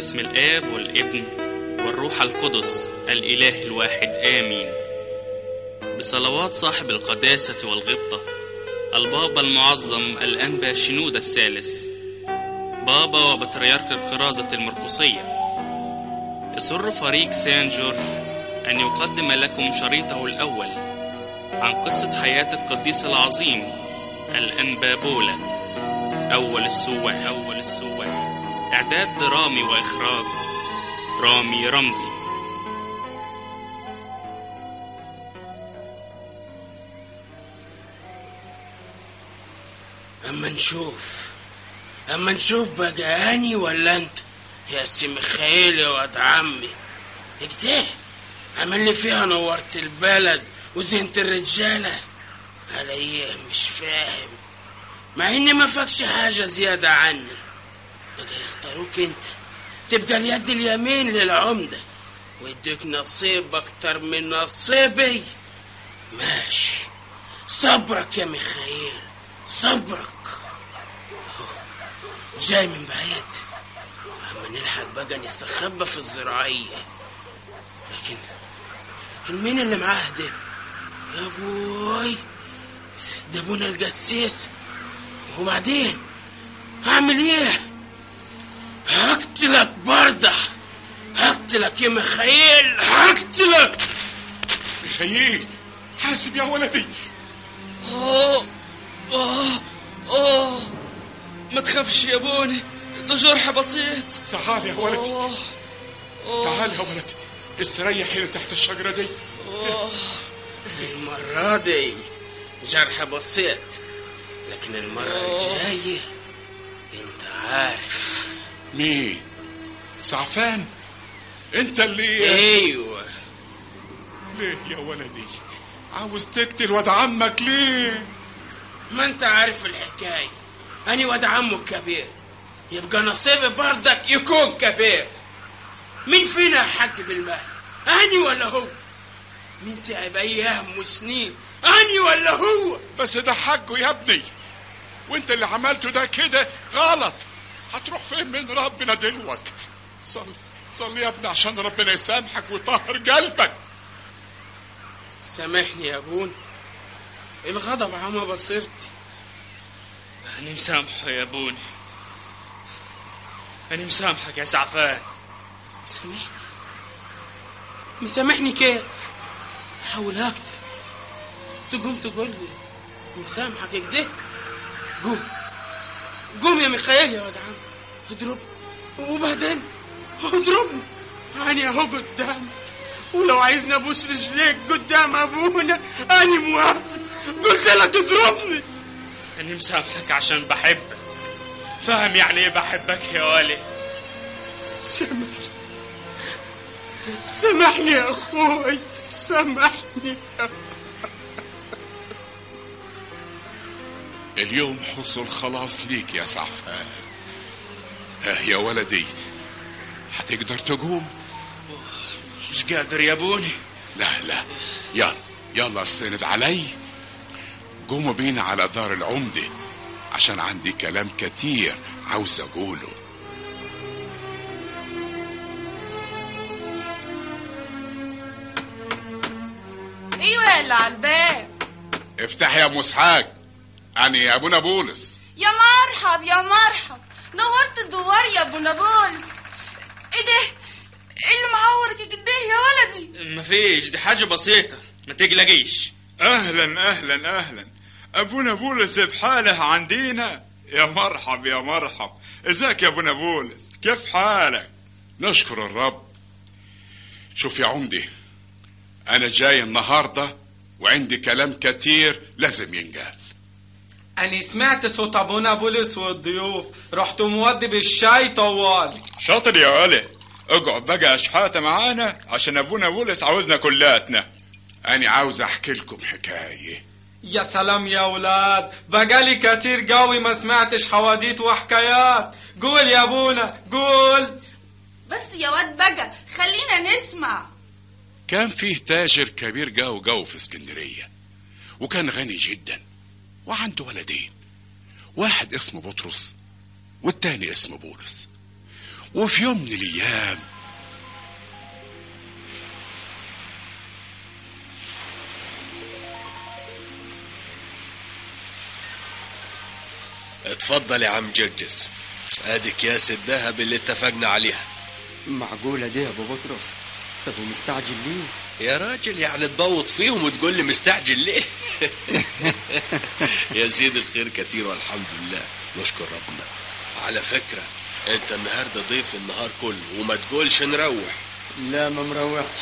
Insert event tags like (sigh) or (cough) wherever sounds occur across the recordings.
باسم الآب والابن والروح القدس الإله الواحد آمين. بصلوات صاحب القداسة والغبطة البابا المعظم الأنبا شنودة الثالث بابا وبطريرك الكرازة المرقسية يسر فريق سان جورج أن يقدم لكم شريطه الأول عن قصة حياة القديس العظيم الأنبا بولا أول السواح. أول السواح. إعداد درامي وإخراج رامي رمزي. أما نشوف أما نشوف بقى أني ولا أنت؟ يا سي ميخائيل يا واد عمي. كده عمل لي فيها نورت البلد وزنت الرجالة. على إيه مش فاهم. مع إني ما فاكش حاجة زيادة عني. بقى يختاروك أنت. تبقى اليد اليمين للعمدة ويديك نصيب أكتر من نصيبي. ماشي. صبرك يا ميخائيل صبرك. جاي من بعيد. أما نلحق بقى نستخبى في الزراعية. لكن لكن مين اللي معاه ده؟ يا بوي ده القسيس. وبعدين؟ هعمل إيه؟ هقتلك برضه هقتلك يا ميخائيل. هقتلك ميخائيل حاسب يا ولدي. آه آه آه ما تخافش يا بوني ده جرح بسيط. تعال يا ولدي. آه تعال يا ولدي. استريح هنا تحت الشجرة دي. المرة دي جرح بسيط لكن المرة الجاية أنت عارف. مين سعفان انت اللي أيوه. ليه يا ولدي؟ عاوز تقتل واد عمك ليه؟ ما انت عارف الحكاية. أنا واد عمه الكبير يبقى نصيبي بردك يكون كبير. مين فينا حق بالمال؟ أنا ولا هو؟ مين تعب أيام وسنين؟ أنا ولا هو؟ بس ده حقه يا ابني. وانت اللي عملته ده كده غلط. هتروح فين من ربنا دلوك صل صل يا ابني عشان ربنا يسامحك ويطهر قلبك. سامحني يا ابونا. الغضب عمى بصيرتي أنا مسامحه يا بوني أنا مسامحك يا سعفان. مسامحني مسامحني كيف؟ حاول أقتلك. تقوم تقول لي مسامحك كده قوم. قوم يا ميخائيل يا ولد عم اضربني. وبعدين اضربني. أنا اهو قدامك. ولو عايزني أبوس رجليك قدام أبونا أنا موافق. قلت لك اضربني. أنا مسامحك عشان بحبك. فاهم يعني إيه بحبك يا ولي؟ سامحني. سامحني يا أخوي. سامحني اليوم حصل خلاص ليك يا سعفان ها يا ولدي هتقدر تقوم؟ مش قادر يا بوني. لا لا. يلا يلا استند علي. قوموا بينا على دار العمدة عشان عندي كلام كتير عاوز أقوله. أيوه اللي على الباب. افتح يا مسحاج أنا يا أبونا بولس. يا مرحب يا مرحب. نورت الدوار يا أبونا بولس. إيه ده؟ إيه اللي معورك كده يا ولدي؟ مفيش دي حاجة بسيطة. ما تقلقيش. أهلا أهلا أهلا. أبونا بولس بحاله عندينا. يا مرحب يا مرحب. إزيك يا أبونا بولس؟ كيف حالك؟ نشكر الرب. شوف يا عمدي أنا جاي النهاردة وعندي كلام كتير لازم ينقال. أنا سمعت صوت أبونا بولس والضيوف رحت مودي بالشاي طوالي شاطر يا ولد اقعد بقى اشحاتة معانا عشان ابونا بولس عاوزنا كلاتنا. أنا عاوز أحكي لكم حكاية. يا سلام يا ولاد بقالي كتير قوي ما سمعتش حواديت وحكايات. قول يا أبونا قول. بس يا واد بقى خلينا نسمع. كان فيه تاجر كبير جو جو في اسكندرية وكان غني جدا. وعنده ولدين. واحد اسمه بطرس والتاني اسمه بولس. وفي يوم من الأيام اتفضل يا عم جرجس. ادي كياس الذهب اللي اتفقنا عليها. معقولة دي يا أبو بطرس؟ طب ومستعجل ليه؟ يا راجل يعني تبوط فيهم وتقول لي مستعجل ليه؟ (laughs) يا سيدي الخير كتير والحمد لله. نشكر ربنا. على فكرة أنت النهاردة ضيف النهار كله وما تقولش نروح. لا ما مروحش.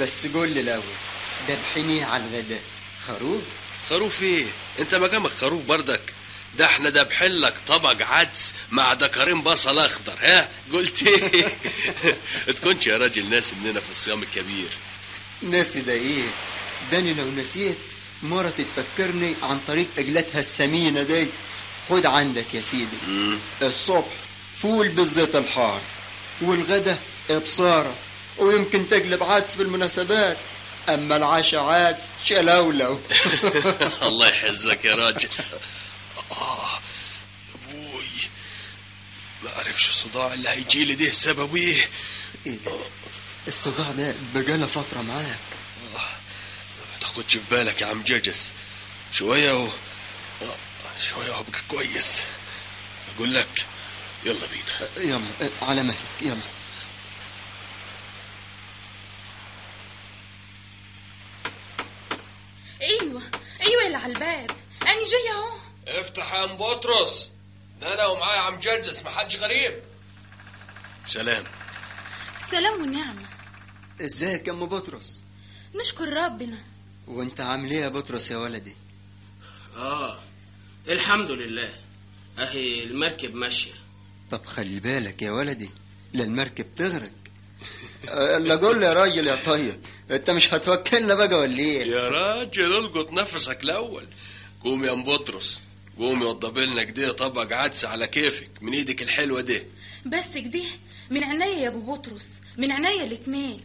بس قول لي الأول دبحني على الغداء. خروف؟ خروف إيه؟ أنت مقامك خروف بردك؟ ده إحنا دبحين لك طبق عدس مع دكرين بصل أخضر ها؟ قلت إيه؟ (laughs) تكونش يا راجل ناس إننا في الصيام الكبير. ناسي ده إيه؟ داني لو نسيت مرة تفكرني عن طريق إجلتها السمينة دي. خد عندك يا سيدي. الصبح فول بالزيت الحار والغدا بصارة ويمكن تقلب عدس في المناسبات. أما العشاء عاد شلولو. (laughs) الله يحزك يا راجل. آه يا بوي ما أعرفش الصداع اللي هيجي لي ده سببه إيه إيه ده؟ الصداع ده بقاله فترة معاك. ما تاخدش في بالك يا عم جرجس شوية و... آه، شوية وابقى كويس. أقول لك يلا بينا. يلا على مهلك يلا. أيوه أيوه اللي على الباب. أنا جاية أهو. افتح يا ام بطرس. ده أنا ومعايا عم جرجس ما حدش غريب. سلام. السلام والنعمه ازيك يا ام بطرس؟ نشكر ربنا. وانت عامل إيه يا بطرس يا ولدي؟ آه الحمد لله. أهي المركب ماشية. طب خلي بالك يا ولدي لا المركب تغرق. الا قول لي يا راجل يا طيب. انت مش هتوكلنا بقى ولا إيه؟ يا راجل القط نفسك الأول. قوم يا أم بطرس. قوم وضب لنا كده طبق عدس على كيفك من إيدك الحلوة دي. بس كده من عينيا يا أبو بطرس من عينيا الاتنين.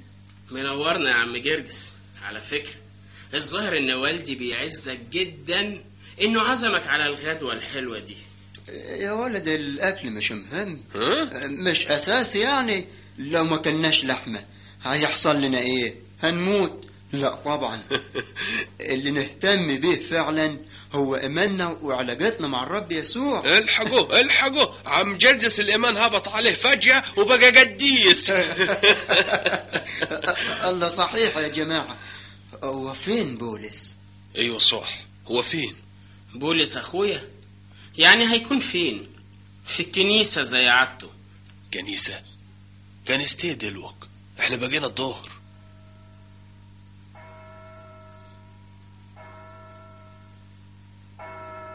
منورنا يا عم جرجس على فكرة. الظاهر إن والدي بيعزك جدا إنه عزمك على الغدوة الحلوة دي. يا ولد الأكل مش مهم. ها؟ مش اساسي يعني؟ لو ما كلناش لحمة هيحصل لنا إيه؟ هنموت؟ لا طبعا. (laughs) اللي نهتم به فعلا هو إيماننا وعلاقتنا مع الرب يسوع. الحقوا الحقوا عم جرجس الإيمان هبط عليه فجأة وبقى قديس. (laughs) الله صحيح يا جماعة. هو فين بولس؟ أيوه صح. هو فين؟ بولس أخويا. يعني هيكون فين؟ في الكنيسة زي عادته. كنيسة. كنيستي دلوك إحنا بقينا الظهر.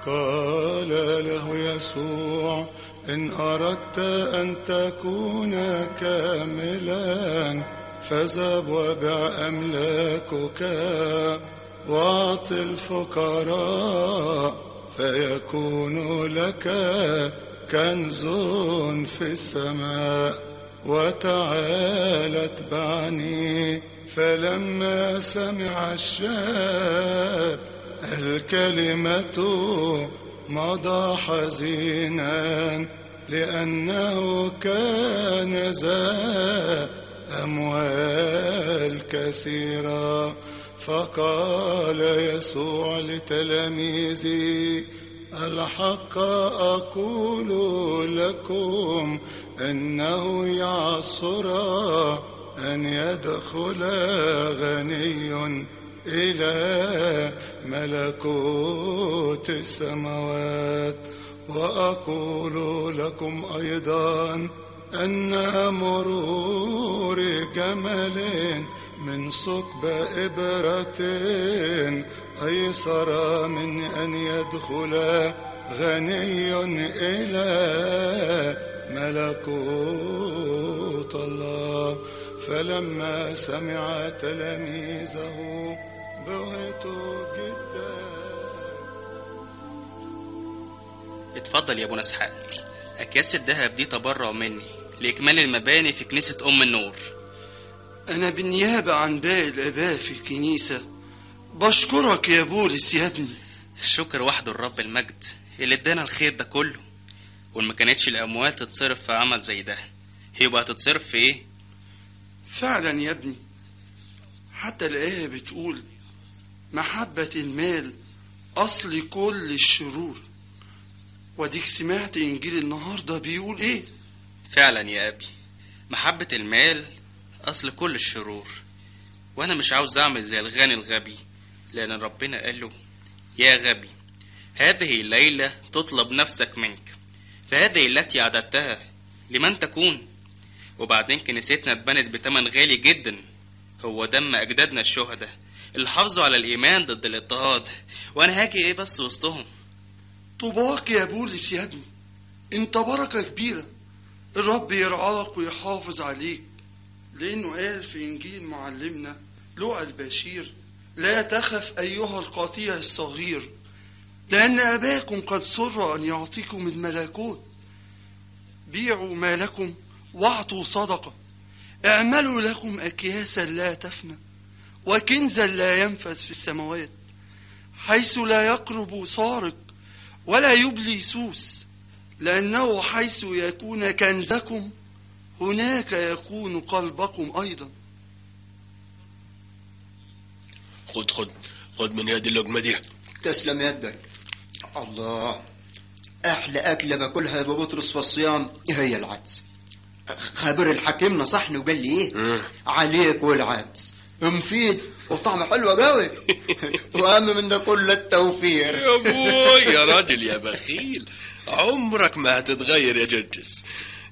قال له يسوع إن أردت أن تكون كاملا فاذهب وبع أملاكك واعط الفقراء فيكون لك كنز في السماء. وتعال اتبعني فلما سمع الشاب الكلمة مضى حزينا لأنه كان ذا أموال كثيرة. فقال يسوع لتلاميذه الحق أقول لكم إنه يعصر أن يدخل غني إلى ملكوت السماوات وأقول لكم أيضا أن مرور جمل من ثقب إبرة أيسر من أن يدخل غني إلى ملكوت الله. فلما سمع تلاميذه جدا اتفضل يا ابو اسحاق أكياس الذهب دي تبرع مني لإكمال المباني في كنيسة أم النور. أنا بالنيابة عن باقي الآباء في الكنيسة. بشكرك يا بولس يا ابني الشكر وحده الرب المجد اللي ادانا الخير ده كله. وما كانتش الأموال تتصرف في عمل زي ده يبقى هتتصرف في إيه؟ فعلا يا ابني. حتى الآية بتقول محبة المال أصل كل الشرور. وديك سمعت إنجيل النهاردة بيقول إيه؟ فعلا يا أبي محبة المال أصل كل الشرور. وأنا مش عاوز أعمل زي الغني الغبي لأن ربنا قال له يا غبي هذه الليلة تطلب نفسك منك فهذه التي أعددتها لمن تكون. وبعدين كنيستنا اتبنت بتمن غالي جدا هو دم أجدادنا الشهداء. اللي حافظوا على الإيمان ضد الاضطهاد. وأنا هاجي إيه بس وسطهم. طوباك يا بولس يا ابني أنت بركة كبيرة. الرب يرعاك ويحافظ عليك. لأنه قال في إنجيل معلمنا لوقا البشير لا تخف أيها القطيع الصغير. لأن أباكم قد سر أن يعطيكم الملكوت. بيعوا مالكم واعطوا صدقة. اعملوا لكم أكياسا لا تفنى. وكنزا لا ينفذ في السماوات حيث لا يقرب سارق ولا يبلي سوس لأنه حيث يكون كنزكم هناك يكون قلبكم أيضا. خد خد خد من يد اللقمة دي. تسلم يدك. الله. أحلى أكلة باكلها يا بطرس في الصيام. هي العدس؟ خبر الحكيم نصحني وقال لي إيه. عليك والعدس. مفيد وطعمه حلو قوي. وأهم من ده كله التوفير. يا أبوي يا راجل يا بخيل. عمرك ما هتتغير يا جرجس.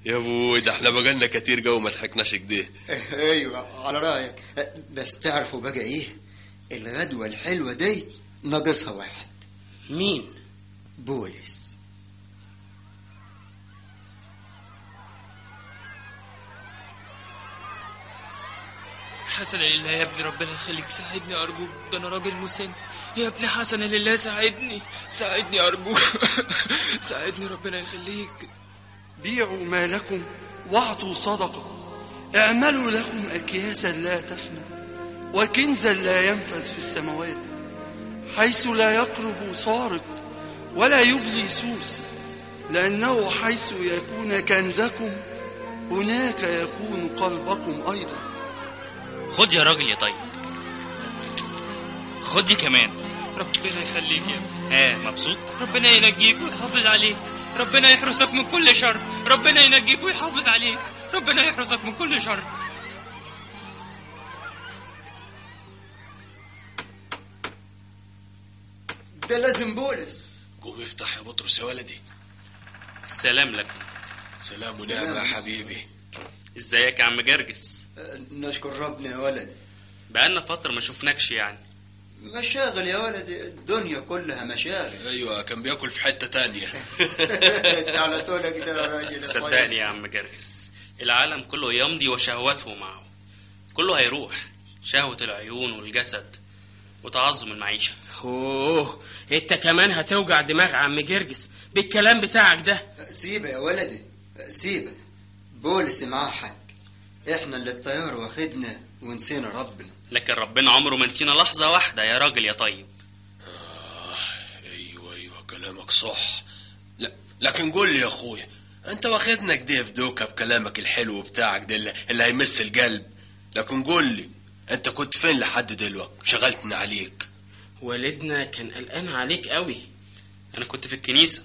يا أبوي ده إحنا بقالنا كتير جو ما ضحكناش كده أيوه على رأيك. بس تعرفوا بقى إيه؟ الغدوة الحلوة دي ناقصها واحد. مين؟ بولس حسنا لله يا ابني ربنا يخليك ساعدني أرجوك. ده أنا راجل مسن. يا ابني حسنا لله ساعدني ساعدني أرجوك. (laughs) ساعدني ربنا يخليك. بيعوا مالكم واعطوا صدقة. اعملوا لكم أكياسا لا تفنى وكنزا لا ينفذ في السماوات حيث لا يقرب سارق ولا يبلي سوس لأنه حيث يكون كنزكم هناك يكون قلبكم أيضا. خد يا راجل يا طيب. خد دي كمان. ربنا يخليك يا ابني. ها مبسوط؟ ربنا ينجيك ويحافظ عليك. ربنا يحرسك من كل شر. ربنا ينجيك ويحافظ عليك. ربنا يحرسك من كل شر. ده لازم بولس. قوم افتح يا بطرس يا ولدي. السلام لكم سلام ونعمة يا حبيبي. ازيك يا عم جرجس؟ نشكر ربنا يا ولد بقالنا فترة ما شفناكش يعني. مشاغل يا ولدي الدنيا كلها مشاغل. (laughs) أيوه كان بياكل في حتة تانية. انت على طولك ده يا راجل صدقني يا عم جرجس العالم كله يمضي وشهوته معه. كله هيروح شهوة العيون والجسد وتعظم المعيشة. أوه أنت كمان هتوجع دماغ عم جرجس بالكلام بتاعك ده. سيبه يا ولدي سيبه. بولس معاه حق إحنا اللي الطيار واخدنا ونسينا ربنا. لكن ربنا عمره ما نسينا لحظة واحدة يا راجل يا طيب. أيوه أيوه كلامك صح. لا لكن قول لي يا اخويا أنت واخدنا كده في دوكا بكلامك الحلو بتاعك ده اللي, اللي هيمس القلب. لكن قول لي أنت كنت فين لحد دلوقتي؟ شغلتنا عليك. والدنا كان قلقان عليك قوي. أنا كنت في الكنيسة.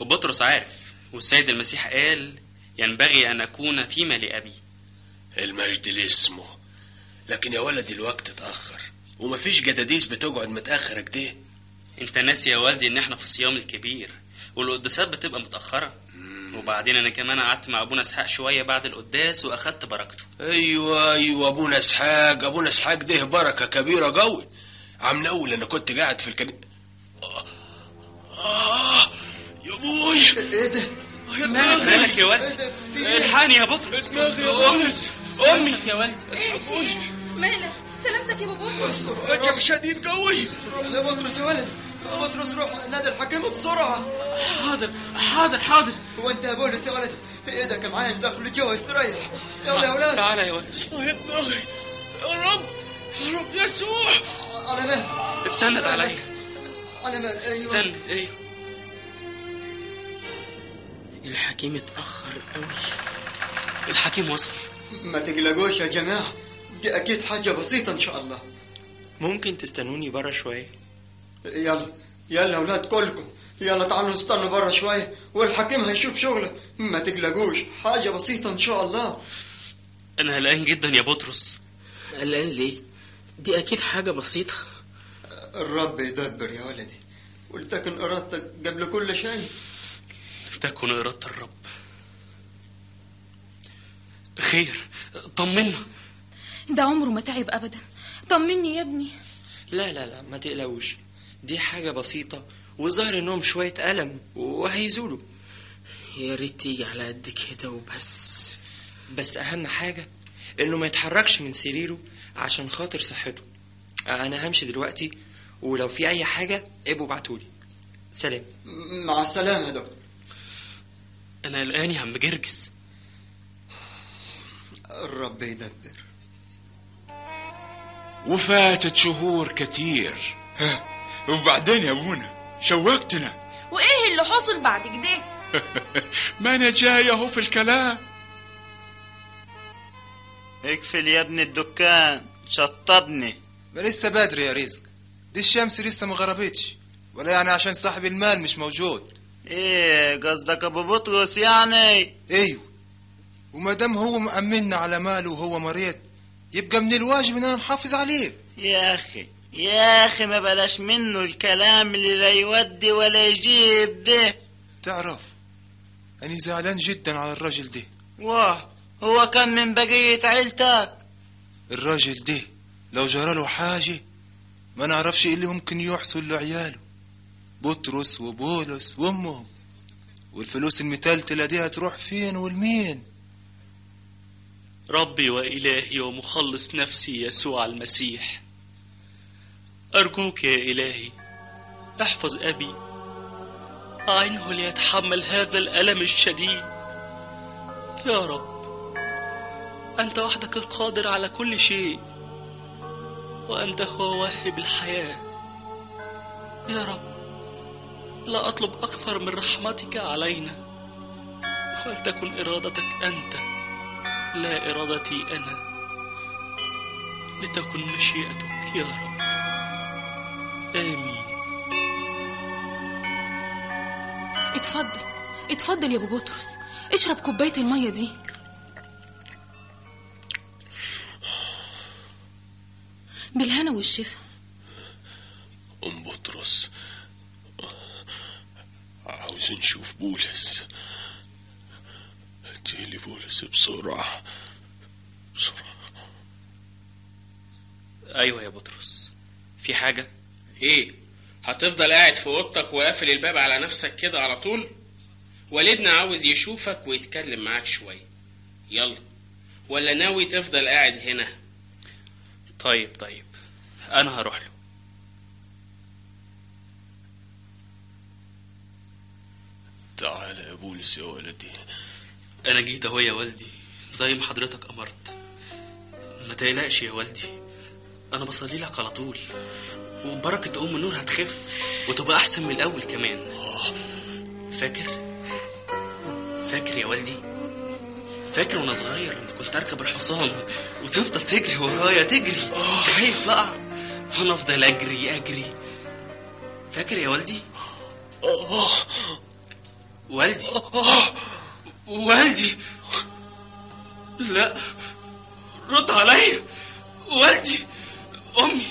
وبطرس عارف والسيد المسيح قال ينبغي أن أكون فيما لأبي المجد لاسمه لكن يا ولدي الوقت اتأخر ومفيش جداديس بتقعد متأخر كده أنت ناسي يا والدي إن إحنا في الصيام الكبير والقداسات بتبقى متأخرة. وبعدين أنا كمان قعدت مع أبونا إسحاق شوية بعد القداس وأخدت بركته. أيوه أيوه أبونا إسحاق أبونا إسحاق ده بركة كبيرة قوي. عم اول أنا كنت قاعد في الكنيسة آه. آه. يا أبوي. إيه ده؟ دماغي مالك يا ولد؟ الحقني يا بطرس. دماغي يا بطرس امي يا ولد. إيه مالك؟ سلامتك يا بابا. وجهك شديد قوي روح يا بطرس يا ولد. يا بطرس روح. نادي الحكيم بسرعة. حاضر حاضر حاضر. هو أنت يا بولس يا ولد؟ إيدك معايا داخل جوا استريح يلا يا ولاد تعالى يا ولدي يا دماغي يا رب. يا رب. يسوع. على مهل اتسند عليا. على مهل أيوه. اتسند. إيه؟ الحكيم اتأخر قوي الحكيم وصل. ما تقلقوش يا جماعة دي أكيد حاجة بسيطة إن شاء الله. ممكن تستنوني برا شوية؟ يلا يلا أولاد كلكم يلا تعالوا نستنوا برا شوية والحكيم هيشوف شغله. ما تقلقوش حاجة بسيطة إن شاء الله. أنا قلقان جدا يا بطرس. قلقان ليه؟ دي أكيد حاجة بسيطة. الرب يدبر يا ولدي ولتكن إرادتك قبل كل شيء. تكن إرادة الرب. خير طمنا ده عمره ما تعب ابدا. طمني يا ابني. لا لا لا ما تقلقوش. دي حاجة بسيطة وظهر إنهم شوية ألم وهيزولوا. يا ريت تيجي على قد كده وبس. بس أهم حاجة إنه ما يتحركش من سريره عشان خاطر صحته. أنا همشي دلوقتي ولو في أي حاجة ابقوا ابعتولي سلام. مع السلامة يا دكتور. أنا قلقان يا عم جرجس. الرب يدبر. وفاتت شهور كتير. ها وبعدين يا أبونا شوقتنا. وإيه اللي حصل بعد كده؟ (laughs) ما أنا جاي اهو في الكلام. اقفل يا ابن الدكان شطبني. ما لسه بدري يا رزق. دي الشمس لسه ما غربتش. ولا يعني عشان صاحب المال مش موجود. إيه قصدك أبو بطرس يعني؟ أيوه وما دام هو مأمنا على ماله وهو مريض يبقى من الواجب إننا نحافظ عليه. يا أخي يا أخي ما بلاش منه الكلام اللي لا يودي ولا يجيب ده. تعرف أنا زعلان جدا على الراجل ده. واه هو كان من بقية عيلتك؟ الراجل ده لو جراله حاجة ما نعرفش إيه اللي ممكن يحصل لعياله. بطرس وبولس وأمهم. والفلوس المتلتلة دي هتروح فين والمين؟ ربي وإلهي ومخلص نفسي يسوع المسيح. أرجوك يا إلهي أحفظ أبي. أعنه ليتحمل هذا الألم الشديد. يا رب أنت وحدك القادر على كل شيء وأنت هو واهب الحياة يا رب لا أطلب أكثر من رحمتك علينا. ولتكن إرادتك أنت لا إرادتي أنا. لتكن مشيئتك يا رب. آمين. اتفضل اتفضل يا أبو بطرس. اشرب كوباية المية دي. بالهنا والشفا ام بطرس عاوز نشوف بولس. هاتيلي بولس بسرعة. بسرعة. أيوة يا بطرس. في حاجة؟ إيه؟ هتفضل قاعد في أوضتك وقافل الباب على نفسك كده على طول؟ والدنا عاوز يشوفك ويتكلم معاك شوية. يلا. ولا ناوي تفضل قاعد هنا؟ طيب طيب. أنا هروح له. تعال يا بولس يا ولدي. أنا جيت أهو يا والدي زي ما حضرتك أمرت. ما تقلقش يا والدي أنا بصلي لك على طول. وبركة أم النور هتخف وتبقى أحسن من الأول كمان. فاكر؟ فاكر يا والدي؟ فاكر وأنا صغير لما كنت أركب الحصان وتفضل تجري ورايا تجري. خايف لا وأنا افضل أجري أجري. فاكر يا والدي؟ والدي. والدي. لا رد عليا والدي أمي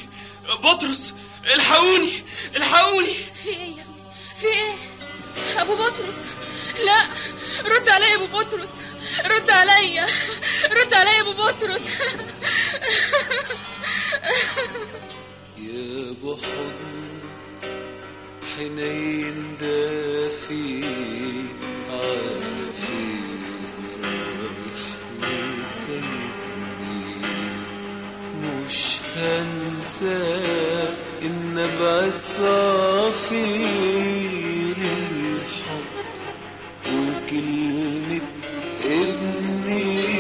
بطرس الحقوني الحقوني. في إيه يا ابني؟ في إيه؟ أبو بطرس. لا رد عليا يا أبو بطرس. رد عليا رد عليا يا أبو بطرس. يا أبو حضن حنين دافي على فين رايح وسايبني مش هنسى النبع الصافي للحب وكلمة ابني.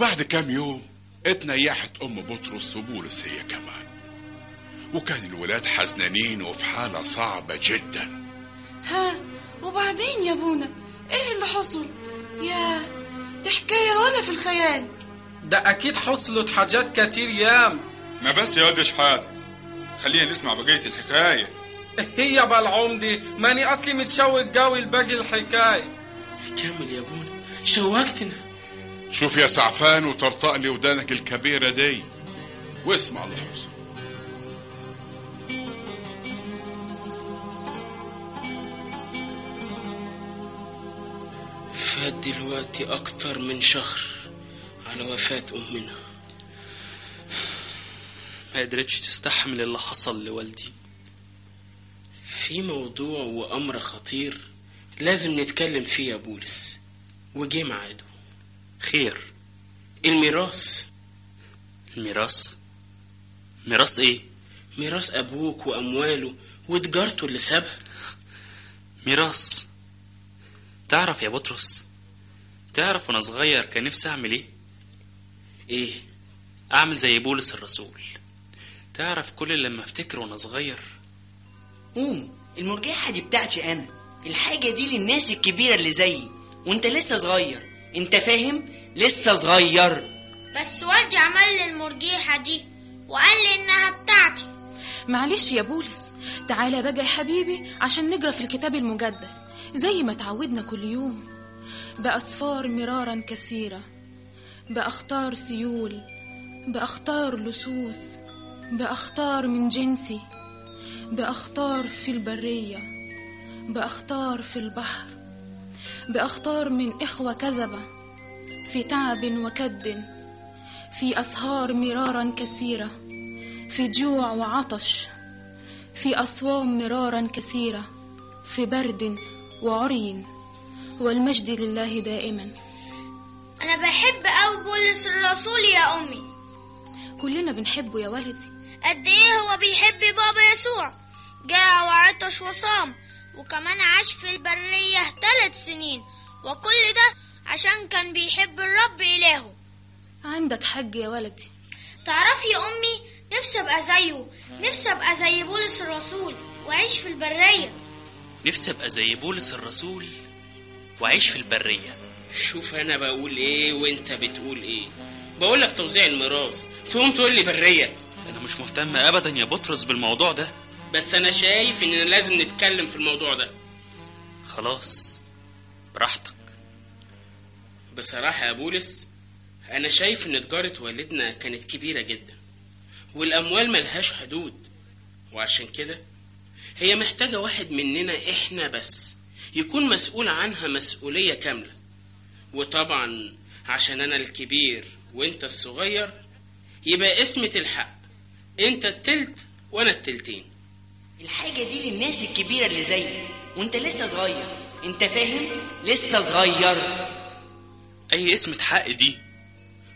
وبعد كام يوم اتنيحت أم بطرس وبولس هي كمان. وكان الولاد حزنانين وفي حالة صعبة جدا. ها وبعدين يا ابونا إيه اللي حصل؟ يا دي حكاية ولا في الخيال؟ ده أكيد حصلت حاجات كتير يام ما بس يا واد شحات خلينا نسمع بقية الحكاية. هي بالعمدي ماني أصلي متشوق قوي لباقي الحكاية. كمل يا ابونا شوقتنا. شوف يا سعفان وطرطق لي ودانك الكبيرة دي. واسمع اللي حصل فات دلوقتي أكتر من شهر على وفاة أمنا. ما قدرتش تستحمل اللي حصل لوالدي. في موضوع وأمر خطير لازم نتكلم فيه يا بولس. وجه ميعاده. خير. الميراث. الميراث. ميراث إيه؟ ميراث أبوك وأمواله وتجارته اللي سابها. ميراث. تعرف يا بطرس تعرف وأنا صغير كان نفسي أعمل إيه؟ إيه؟ أعمل زي بولس الرسول. تعرف كل لما أفتكر وأنا صغير. قوم المرجحة دي بتاعتي أنا. الحاجة دي للناس الكبيرة اللي زيي وأنت لسه صغير. انت فاهم؟ لسه صغير. بس والدي عمل لي المرجيحة دي وقال لي إنها بتاعتي. معلش يا بولس تعالى بقى يا حبيبي عشان نقرأ في الكتاب المقدس زي ما تعودنا كل يوم. بأصفار مرارا كثيرة بأخطار سيول بأخطار لصوص بأخطار من جنسي بأخطار في البرية بأخطار في البحر. بأخطار من إخوة كذبة في تعب وكد في أسهار مرارا كثيرة في جوع وعطش في أصوام مرارا كثيرة في برد وعري والمجد لله دائما. أنا بحب أوي بولس الرسول يا أمي. كلنا بنحبه يا ولدي قد إيه هو بيحب بابا يسوع؟ جاع وعطش وصام. وكمان عاش في البرية ثلاث سنين وكل ده عشان كان بيحب الرب إلهه. عندك حق يا ولدي. تعرفي يا أمي نفسي أبقى زيه نفسي أبقى زي بولس الرسول وأعيش في البرية. نفسي أبقى زي بولس الرسول وأعيش في البرية. شوف أنا بقول إيه وأنت بتقول إيه. بقول لك توزيع الميراث تقوم تقول لي برية. أنا مش مهتم ابدا يا بطرس بالموضوع ده. بس أنا شايف إننا لازم نتكلم في الموضوع ده. خلاص براحتك. بصراحة يا بولس أنا شايف إن تجارة والدنا كانت كبيرة جدا والأموال ملهاش حدود. وعشان كده هي محتاجة واحد مننا إحنا بس يكون مسؤول عنها مسؤولية كاملة. وطبعا عشان أنا الكبير وأنت الصغير يبقى اسمة الحق أنت التلت وأنا التلتين. الحاجة دي للناس الكبيرة اللي زيي. وانت لسه صغير. انت فاهم؟ لسه صغير. أي اسم حق دي؟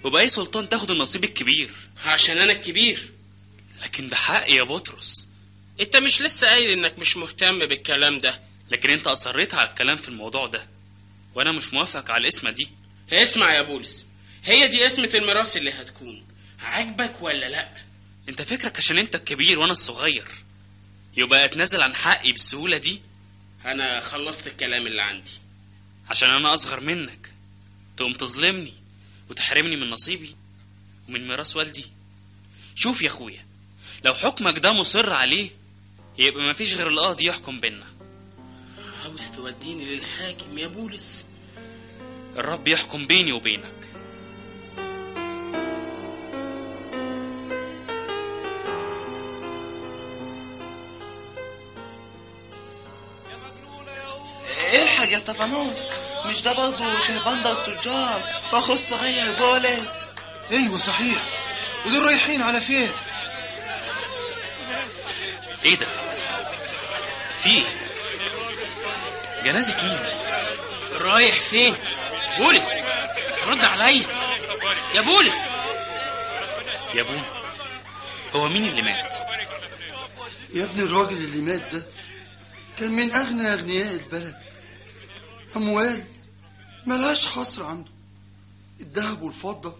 وبأي سلطان تاخد النصيب الكبير. عشان أنا الكبير. لكن ده حق يا بطرس. أنت مش لسه قايل إنك مش مهتم بالكلام ده. لكن أنت أصريت على الكلام في الموضوع ده. وأنا مش موافق على الاسمه دي. اسمع يا بولس. هي دي اسمة الميراث اللي هتكون. عاجبك ولا لأ؟ أنت فكرك عشان أنت الكبير وأنا الصغير. يبقى اتنازل عن حقي بالسهوله دي؟ أنا خلصت الكلام اللي عندي. عشان أنا أصغر منك. تقوم تظلمني وتحرمني من نصيبي ومن ميراث والدي. شوف يا أخويا لو حكمك ده مصر عليه يبقى مفيش غير القاضي يحكم بينا. عاوز توديني للحاكم يا بولس؟ الرب يحكم بيني وبينك. يا استفانوس مش ده برضه شهبندر التجار؟ واخو الصغير بولس. أيوه صحيح. ودول رايحين على فين؟ إيه ده؟ في إيه جنازة مين؟ رايح فين؟ بولس. رد عليا. يا بولس. يا ابونا هو مين اللي مات؟ يا ابني الراجل اللي مات ده كان من أغنى أغنياء البلد. أموال ملهاش حصر عنده. الذهب والفضة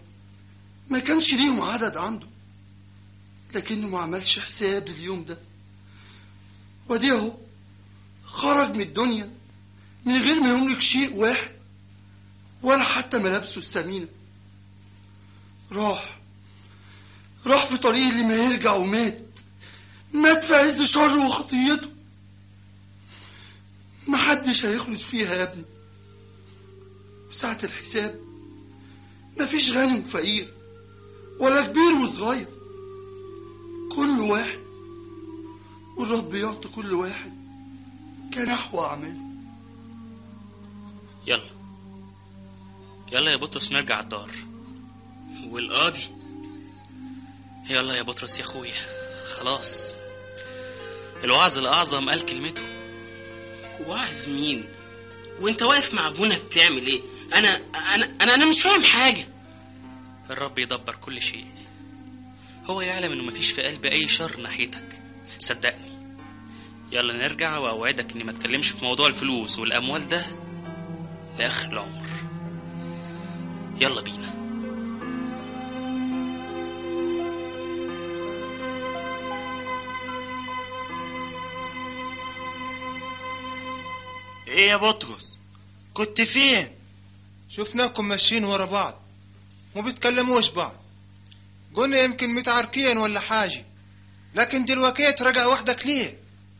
ما كانش ليهم عدد عنده. لكنه ما عملش حساب لليوم ده. ودي اهو خرج من الدنيا من غير ما يملك شيء واحد ولا حتى ملابسه الثمينة. راح راح في طريق اللي ما يرجع ومات. مات في عز شره وخطيته. محدش هيخلد فيها يا ابني. وساعة الحساب مفيش غني وفقير ولا كبير وصغير. كل واحد والرب يعطي كل واحد كنحو أعماله. يلا. يلا يا بطرس نرجع الدار. والقاضي. يلا يا بطرس يا أخويا. خلاص. الوعظ الأعظم قال كلمته. واعظ مين؟ وانت واقف مع ابونا بتعمل إيه؟ أنا أنا أنا, أنا مش فاهم حاجة. الرب يدبر كل شيء. هو يعلم انه مفيش في قلبي أي شر ناحيتك. صدقني. يلا نرجع وأوعدك إني ما أتكلمش في موضوع الفلوس والأموال ده لآخر العمر. يلا بينا. إيه يا بطرس. كنت فين؟ شفناكم ماشيين ورا بعض. ما بيتكلموش بعض. قلنا يمكن متعاركين ولا حاجة. لكن دلوقتي رجع وحدك ليه؟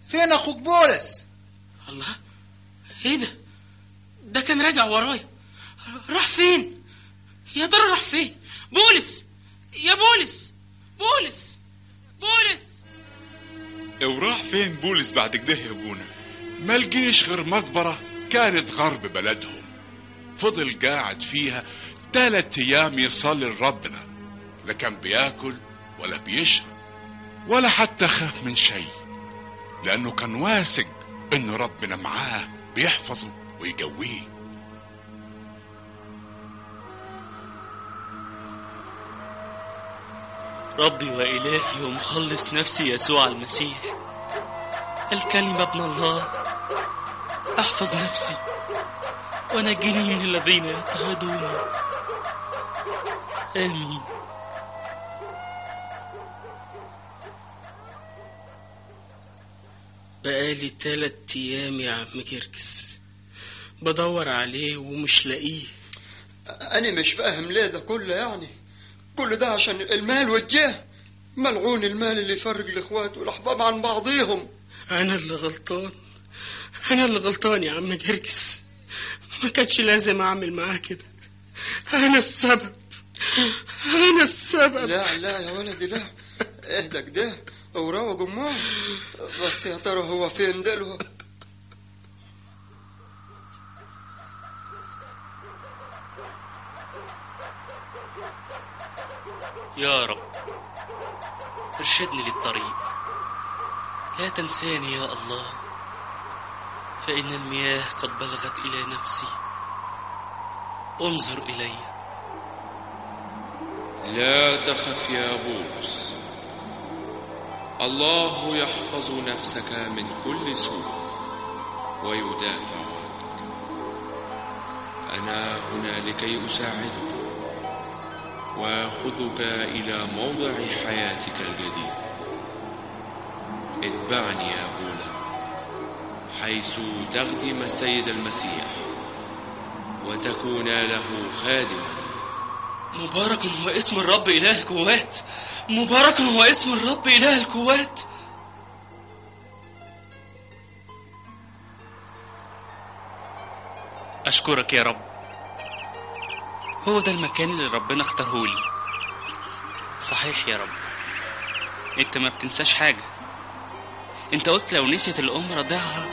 فين أخوك بولس؟ الله إيه ده؟ ده كان راجع ورايا راح فين؟ يا ترى راح فين؟ بولس! يا بولس! بولس! بولس! وراح فين بولس بعد كده يا أبونا؟ ما لقيش غير مقبرة كانت غرب بلدهم. فضل قاعد فيها تلات أيام يصلي لربنا. لا كان بياكل ولا بيشرب ولا حتى خاف من شيء لأنه كان واثق انه ربنا معاه بيحفظه ويقويه. ربي وإلهي ومخلص نفسي يسوع المسيح. الكلمة ابن الله. أحفظ نفسي. ونجني من الذين يضطهدوني آمين. بقالي تلات أيام يا عم كركس بدور عليه ومش لاقيه. أنا مش فاهم ليه ده كله يعني. كل ده عشان المال والجاه ملعون المال اللي يفرق الإخوات والأحباب عن بعضيهم. أنا اللي غلطان. أنا اللي غلطان يا عم كركس ما كانش لازم أعمل معاه كده. أنا السبب. أنا السبب. لا لا يا ولدي لا. اهدى كده وروق امه بس يا ترى هو فين دلوقتي يا رب. ارشدني للطريق. لا تنساني يا الله فإن المياه قد بلغت إلى نفسي. انظر إلي. لا تخف يا بولس الله يحفظ نفسك من كل سوء ويدافع عنك. أنا هنا لكي أساعدك وأخذك إلى موضع حياتك الجديد. اتبعني يا بولا حيث تخدم السيد المسيح وتكون له خادما. مبارك هو اسم الرب إله القوات. مبارك هو اسم الرب إله القوات. أشكرك يا رب. هو ده المكان اللي ربنا اختاره لي. صحيح يا رب. انت ما بتنساش حاجة. انت قلت لو نسيت الأم رضعها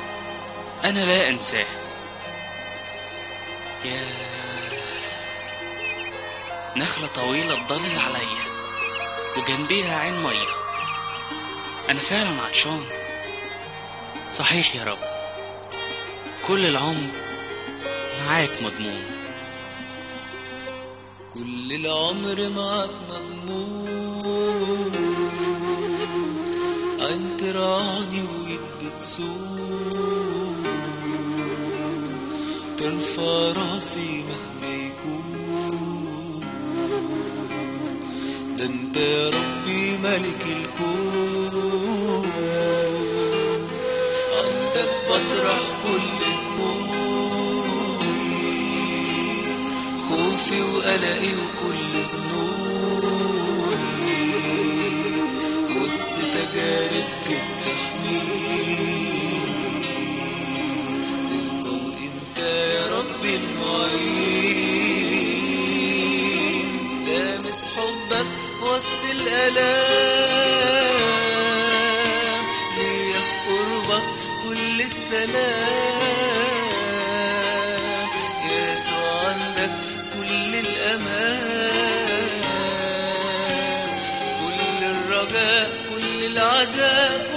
أنا لا أنساه. يا نخلة طويلة تضلل عليا وجنبيها عين مية. أنا فعلا عطشان. صحيح يا رب. كل العمر معاك مضمون. كل العمر معك مضمون. ترعاني ويد بتسوق ترفع رأسي مهما يكون. ده أنت يا ربي ملك الكون. عندك بطرح كل همومي خوفي وقلقي وكل ذنوبي. وسط تجارب وسط الالام ليا في قربك كل السلام يسوع عندك كل الأمان. كل الرجاء كل العزاء.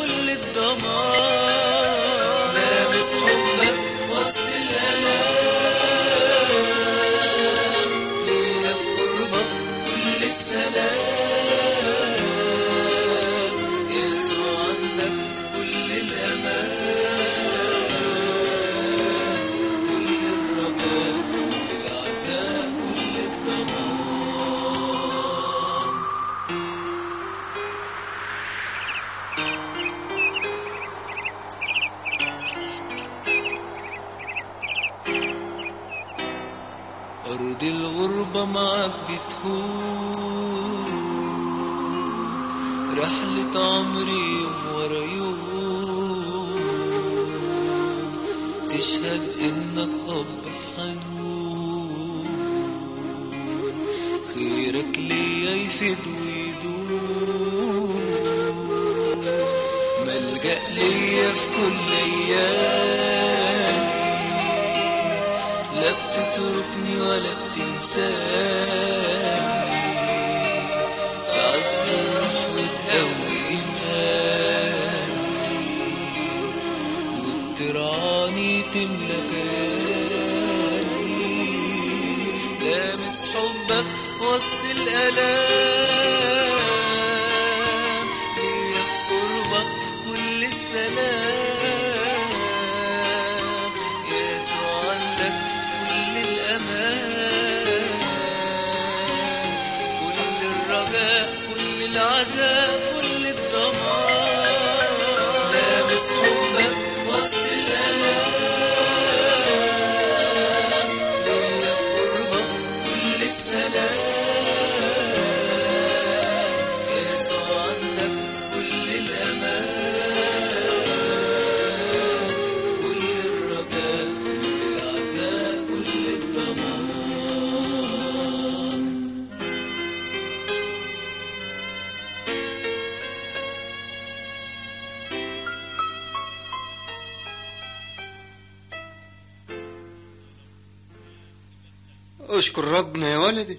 أشكر ربنا يا ولدي.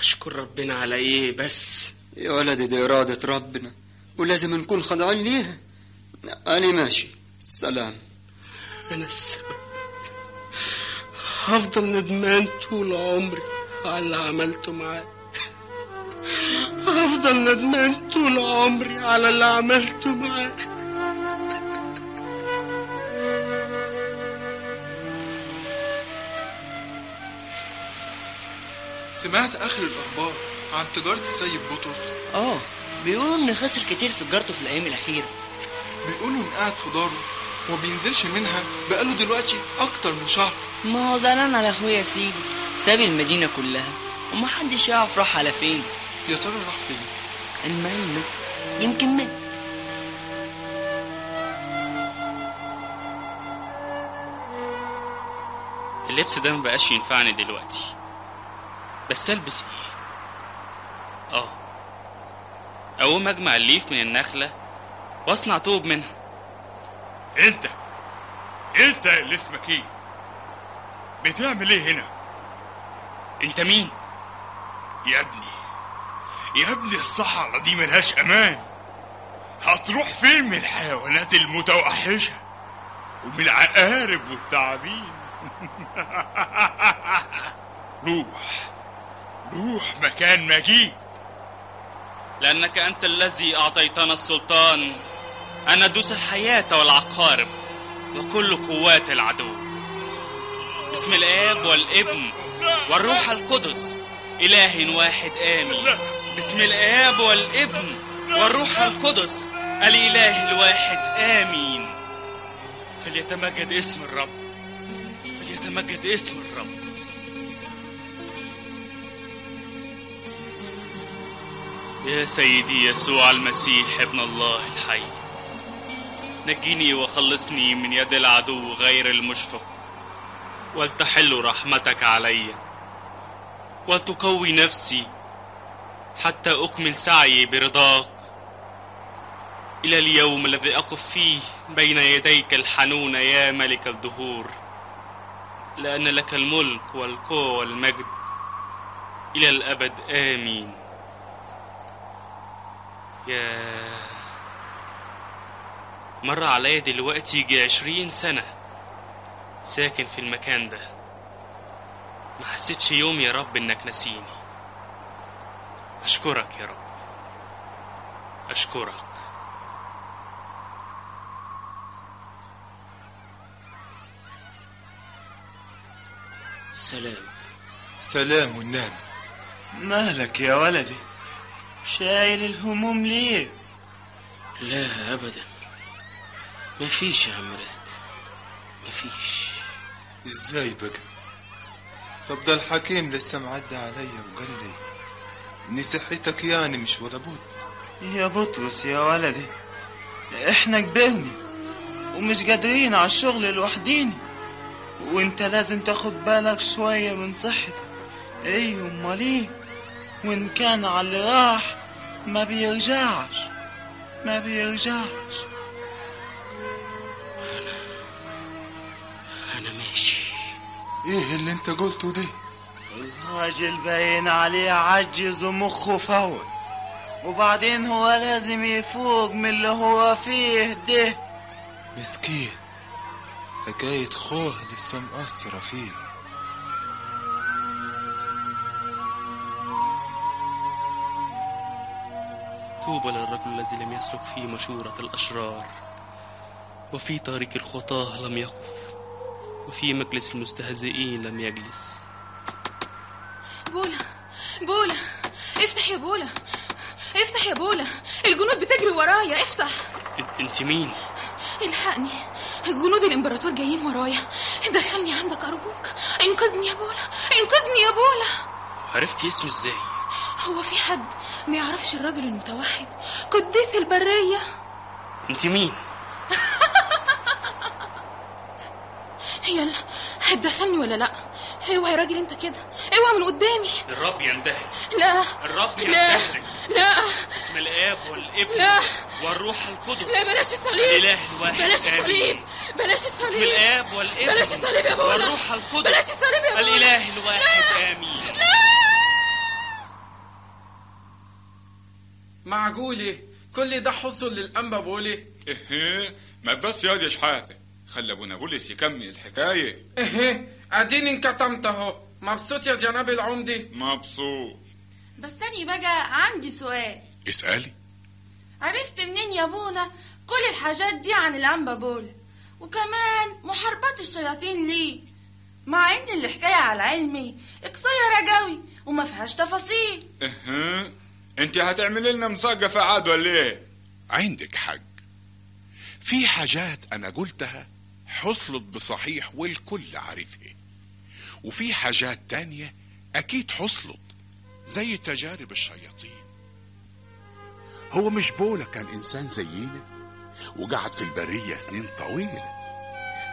أشكر ربنا على إيه بس؟ يا ولدي دي إرادة ربنا ولازم نكون خاضعين ليها. أنا ماشي. سلام. أنا السبب. هفضل ندمان طول عمري على اللي عملته معاك. هفضل ندمان طول عمري على اللي عملته معاك. سمعت آخر الأخبار عن تجارة السيد بطرس. آه بيقولوا إن خسر كتير في تجارته في الأيام الأخيرة. بيقولوا إن قاعد في داره وما بينزلش منها بقاله دلوقتي أكتر من شهر. ما هو زعلان على أخويا سيدي. ساب المدينة كلها ومحدش يعرف راح على فين. يا ترى راح فين؟ المهم يمكن مات. اللبس ده مبقاش ينفعني دلوقتي. بس ألبس إيه؟ آه. أقوم أجمع الليف من النخلة وأصنع طوب منها. أنت أنت اللي اسمك إيه؟ بتعمل إيه هنا؟ أنت مين؟ يا ابني يا ابني الصحراء دي ملهاش أمان. هتروح فين من الحيوانات المتوحشة ومن العقارب والتعابين؟ (laughs) روح. روح مكان مجيد لأنك أنت الذي أعطيتنا السلطان. أن ندوس الحياة والعقارب وكل قوات العدو. باسم الآب والابن والروح القدس. إله واحد آمين. باسم الآب والابن والروح القدس. الإله الواحد آمين. فليتمجد اسم الرب. فليتمجد اسم الرب. يا سيدي يسوع المسيح ابن الله الحي. نجني وخلصني من يد العدو غير المشفق. ولتحل رحمتك علي. ولتقوي نفسي. حتى أكمل سعيي برضاك. إلى اليوم الذي أقف فيه بين يديك الحنون يا ملك الدهور. لأن لك الملك والقوة والمجد. إلى الأبد آمين. يا. مر عليا دلوقتي يجي عشرين سنة ساكن في المكان ده. ما حسيتش يوم يا رب إنك نسيني. أشكرك يا رب. أشكرك. سلام. سلام والنعم مالك يا ولدي؟ شايل الهموم ليه؟ لا ابدا. مفيش يا عم رزق. مفيش إزاي بقى؟ طب ده الحكيم لسه معدى عليا وقال لي إن صحتك يعني مش ولا بد. يا بطرس يا ولدي إحنا كبرنا ومش قادرين على الشغل لوحدينا وإنت لازم تاخد بالك شوية من صحتك. أيوه أمال إيه؟ وإن كان على اللي راح ما بيرجعش ما بيرجعش. أنا ماشي. إيه اللي أنت قلته ده؟ الراجل باين عليه عجز ومخه فوت وبعدين هو لازم يفوق من اللي هو فيه ده. مسكين. حكاية خوه لسه مأثرة فيه. طوبى للرجل الذي لم يسلك في مشورة الأشرار. وفي طريق الخطاة لم يقف. وفي مجلس المستهزئين لم يجلس. بولا بولا افتح يا بولا. افتح يا بولا. الجنود بتجري ورايا افتح. انت مين؟ الحقني. جنود الامبراطور جايين ورايا. دخلني عندك أرجوك. انقذني يا بولا. انقذني يا بولا. عرفتي اسمي إزاي؟ هو في حد. ما يعرفش الراجل المتوحد؟ قديس البرية. انت مين؟ (laughs) يلا هتدخلني ولا لا؟ اوعى يا راجل انت كده. اوعى من قدامي. الرب ينتهي لا. الرب لا. ينتهي لا. باسم الآب والابن لا. والروح القدس. لا بلاش الصليب. الإله الواحد بلاش. الصليب. بلاش الصليب. الآب والابن بلاش الصليب يا بولا والروح القدس. بلاش الصليب يا بولا الإله الواحد آمين. معقولة؟ كل ده حصل للأنبا بولي إيه ما بس يا دي شحاتة. خلي أبونا بولس يكمل الحكاية. إيه أديني انكتمت اهو مبسوط يا جناب العمدي مبسوط. بس أنا بقى عندي سؤال. اسألي. عرفت منين يا أبونا كل الحاجات دي عن الأنبا بولا وكمان محاربات الشياطين ليه؟ مع إن الحكاية على علمي قصيرة قوي وما فيهاش تفاصيل. إيه انت هتعمل لنا مسقفة عاد ولا إيه؟ عندك حق. في حاجات أنا قلتها حصلت بصحيح والكل عارفها. وفي حاجات تانية أكيد حصلت زي تجارب الشياطين. هو مش بولا كان إنسان زينا وقعد في البرية سنين طويلة.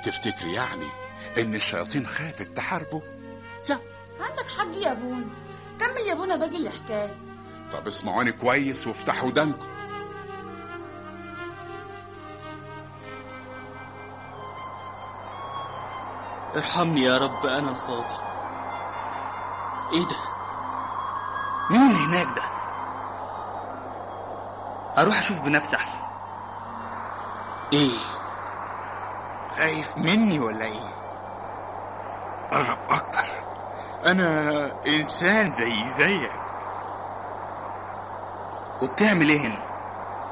تفتكري يعني إن الشياطين خافت تحاربه؟ عندك حق يا ابونا كمل يا ابونا باقي الحكاية. طب اسمعوني كويس وافتحوا ودانكم ارحمني يا رب أنا الخاطي إيه ده؟ مين اللي هناك ده؟ هروح أشوف بنفسي أحسن إيه؟ خايف مني ولا إيه؟ قرب أكتر أنا إنسان زي زيك وبتعمل إيه هنا؟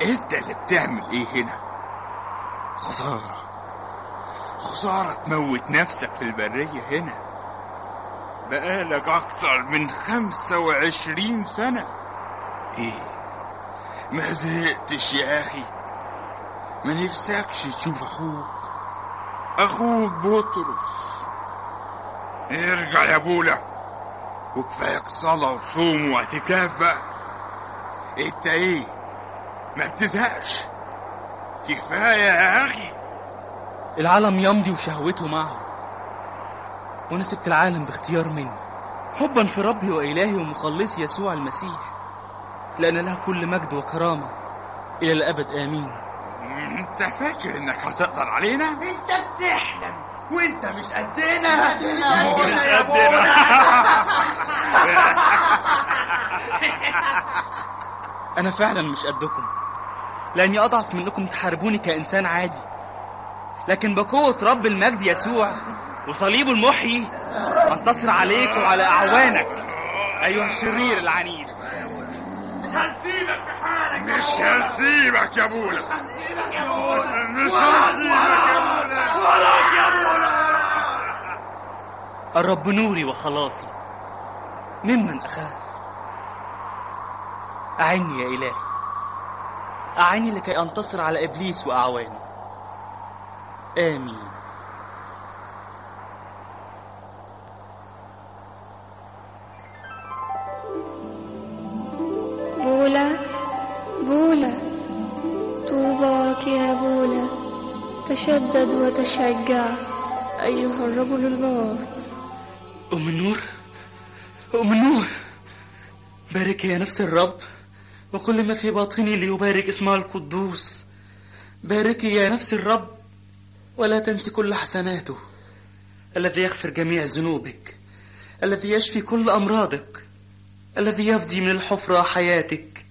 أنت اللي بتعمل إيه هنا؟ خسارة. خسارة تموت نفسك في البرية هنا. بقالك أكتر من خمسة وعشرين سنة. إيه؟ ما زهقتش يا أخي. ما نفسكش تشوف أخوك. أخوك بطرس. ارجع يا بولا. وكفاية صلاة وصوم واعتكاف بقى انت إيه ما بتزهقش. كفاية يا أخي. العالم يمضي وشهوته معه. وأنا سبت العالم باختيار مني. حبا في ربي وإلهي ومخلصي يسوع المسيح. لأن له كل مجد وكرامة. إلى الأبد آمين. أنت فاكر إنك هتقدر علينا؟ أنت بتحلم. وأنت مش قدنا. قدنا. يا بولا يا (laughs) أنا فعلا مش قدكم لأني أضعف منكم تحاربوني كإنسان عادي. لكن بقوة رب المجد يسوع وصليبه المحيي انتصر عليك وعلى أعوانك. أيها الشرير العنيد مش هنسيبك في حالك مش هنسيبك يا بولا. مش هنسيبك يا بولا. مش هنسيبك يا بولا. وراك يا بولا. الرب نوري وخلاصي. ممن أخاف؟ أعني يا إلهي أعني لكي أنتصر على إبليس وأعوانه آمين. بولا بولا طوباك يا بولا تشدد وتشجع أيها الرجل البار. أم النور أم النور بارك يا نفس الرب. وكل ما في باطني ليبارك اسمها القدوس. باركي يا نفس الرب ولا تنسي كل حسناته. الذي يغفر جميع ذنوبك الذي يشفي كل أمراضك الذي يفدي من الحفرة حياتك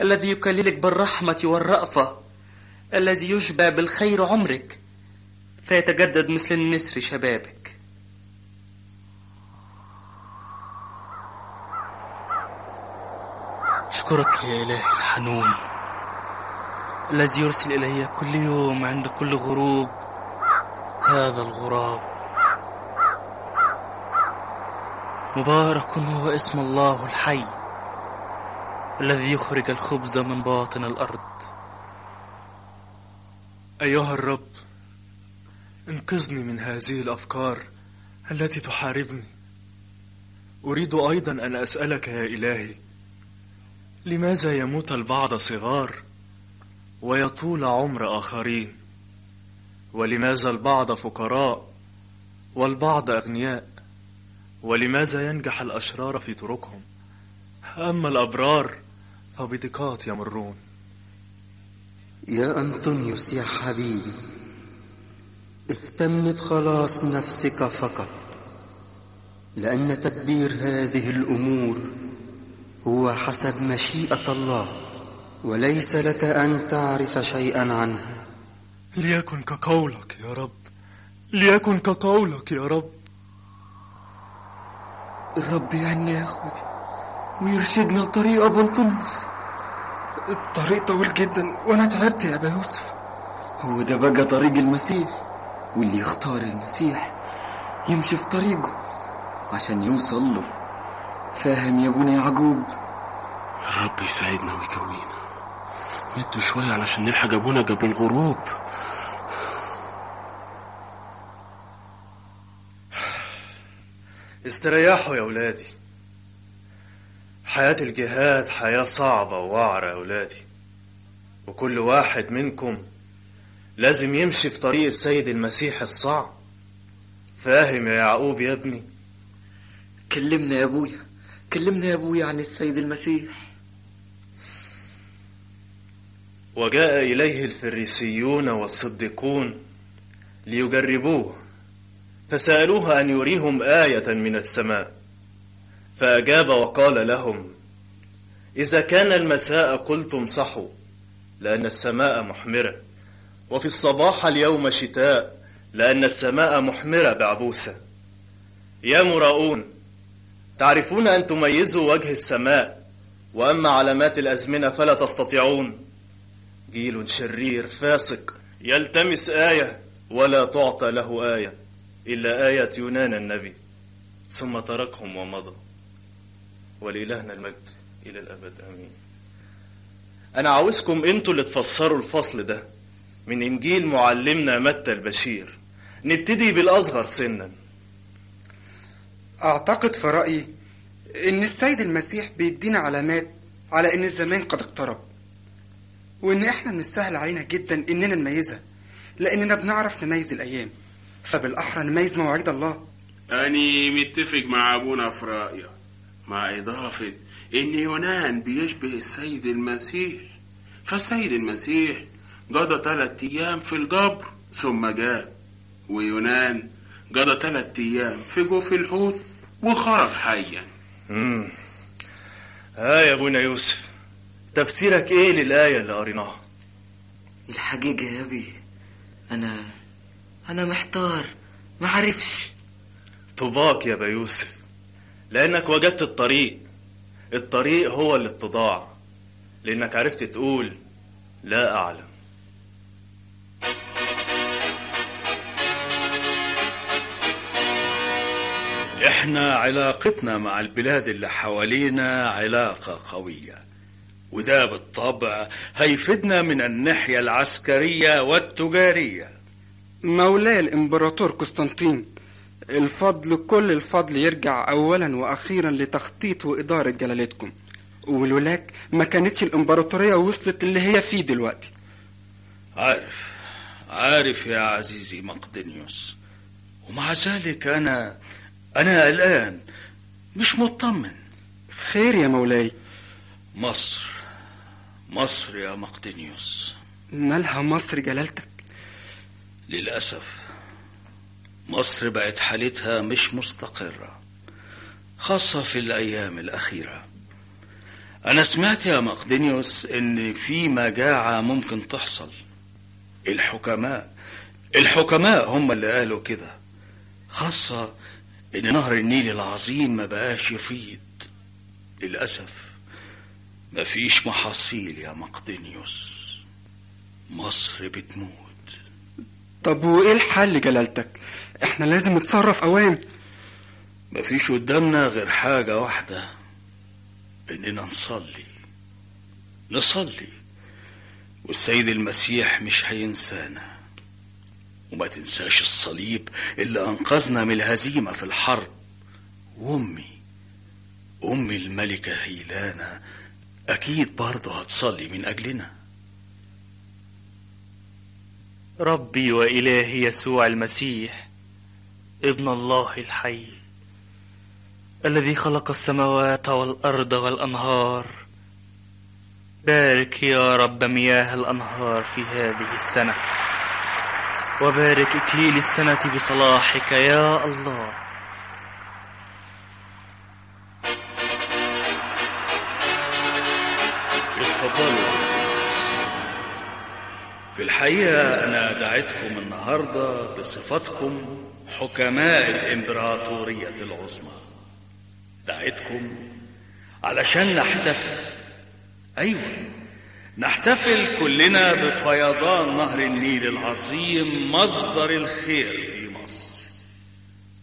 الذي يكللك بالرحمة والرأفة الذي يشبع بالخير عمرك. فيتجدد مثل النسر شبابك. أشكرك يا إلهي الحنون الذي يرسل إلي كل يوم عند كل غروب هذا الغراب. مبارك هو اسم الله الحي الذي يخرج الخبز من باطن الأرض. أيها الرب انقذني من هذه الأفكار التي تحاربني. أريد أيضا أن أسألك يا إلهي لماذا يموت البعض صغار ويطول عمر آخرين؟ ولماذا البعض فقراء والبعض أغنياء؟ ولماذا ينجح الأشرار في طرقهم؟ أما الأبرار فبضيقات يمرون. يا أنطونيوس يا حبيبي اهتم بخلاص نفسك فقط لأن تدبير هذه الأمور هو حسب مشيئة الله وليس لك أن تعرف شيئا عنها ليكن كقولك يا رب ليكن كقولك يا رب. الرب يعني يا أخوتي ويرشدنا لطريق أبو أنطونيوس الطريق طويل جدا وأنا تعبت يا أبا يوسف. هو ده بقى طريق المسيح واللي يختار المسيح يمشي في طريقه عشان يوصل له. فاهم يا ابونا يعقوب الرب يساعدنا ويكوينا. مدوا شوية علشان نلحق أبونا قبل الغروب. استريحوا يا ولادي حياة الجهاد حياة صعبة ووعرة يا ولادي وكل واحد منكم لازم يمشي في طريق السيد المسيح الصعب. فاهم يا يعقوب يا ابني؟ كلمنا يا أبويا. كلمنا يا ابويا عن السيد المسيح. وجاء إليه الفريسيون والصديقون ليجربوه فسألوه أن يريهم آية من السماء فأجاب وقال لهم إذا كان المساء قلتم صحوا لأن السماء محمرة وفي الصباح اليوم شتاء لأن السماء محمرة بعبوسة. يا مراؤون تعرفون أن تميزوا وجه السماء وأما علامات الأزمنة فلا تستطيعون. جيل شرير فاسق يلتمس آية ولا تعطى له آية إلا آية يونان النبي ثم تركهم ومضى. ولإلهنا المجد إلى الأبد آمين. أنا عاوزكم أنتوا اللي تفسروا الفصل ده من إنجيل معلمنا متى البشير. نبتدي بالأصغر سنا. أعتقد في رأيي إن السيد المسيح بيدينا علامات على إن الزمان قد اقترب وإن إحنا من السهل علينا جدا إننا نميزها لأننا بنعرف نميز الأيام فبالأحرى نميز مواعيد الله. أني متفق مع أبونا في رأيه مع إضافة إن يونان بيشبه السيد المسيح فالسيد المسيح قضى ثلاثة أيام في القبر ثم جاء ويونان قضى ثلاثة أيام في جوف الحوت وخرج حيا. مم. ها يا أبونا يوسف تفسيرك إيه للآية اللي قريناها؟ الحقيقة يا أبي أنا أنا محتار ما عرفش طباك يا بيوسف لأنك وجدت الطريق. الطريق هو الاتضاع. لأنك عرفت تقول لا أعلم. إحنا علاقتنا مع البلاد اللي حوالينا علاقة قوية. وده بالطبع هيفيدنا من الناحية العسكرية والتجارية. مولاي الإمبراطور قسطنطين الفضل كل الفضل يرجع أولا وأخيرا لتخطيط وإدارة جلالتكم. ولولاك ما كانتش الإمبراطورية وصلت اللي هي فيه دلوقتي. عارف عارف يا عزيزي مقدنيوس ومع ذلك أنا أنا قلقان مش مطمن. خير يا مولاي. مصر مصر يا مقدنيوس مالها مصر جلالتك؟ للأسف مصر بقت حالتها مش مستقرة خاصة في الأيام الأخيرة. أنا سمعت يا مقدنيوس إن في مجاعة ممكن تحصل. الحكماء الحكماء هم اللي قالوا كده خاصة إن نهر النيل العظيم ما بقاش يفيض. للأسف مفيش محاصيل يا مقدنيوس. مصر بتموت. طب وإيه الحل جلالتك إحنا لازم نتصرف أوام مفيش قدامنا غير حاجة واحدة إننا نصلي. نصلي. والسيد المسيح مش هينسانا. وما تنساش الصليب اللي أنقذنا من الهزيمة في الحرب. وأمي أمي الملكة هيلانا أكيد برضه هتصلي من أجلنا. ربي وإلهي يسوع المسيح ابن الله الحي الذي خلق السماوات والأرض والأنهار. بارك يا رب مياه الأنهار في هذه السنة. وبارك إكليل السنة بصلاحك يا الله. اتفضلوا. في الحقيقة أنا دعيتكم النهاردة بصفتكم حكماء الإمبراطورية العظمى. دعيتكم علشان نحتفل. أيوة. نحتفل كلنا بفيضان نهر النيل العظيم مصدر الخير في مصر.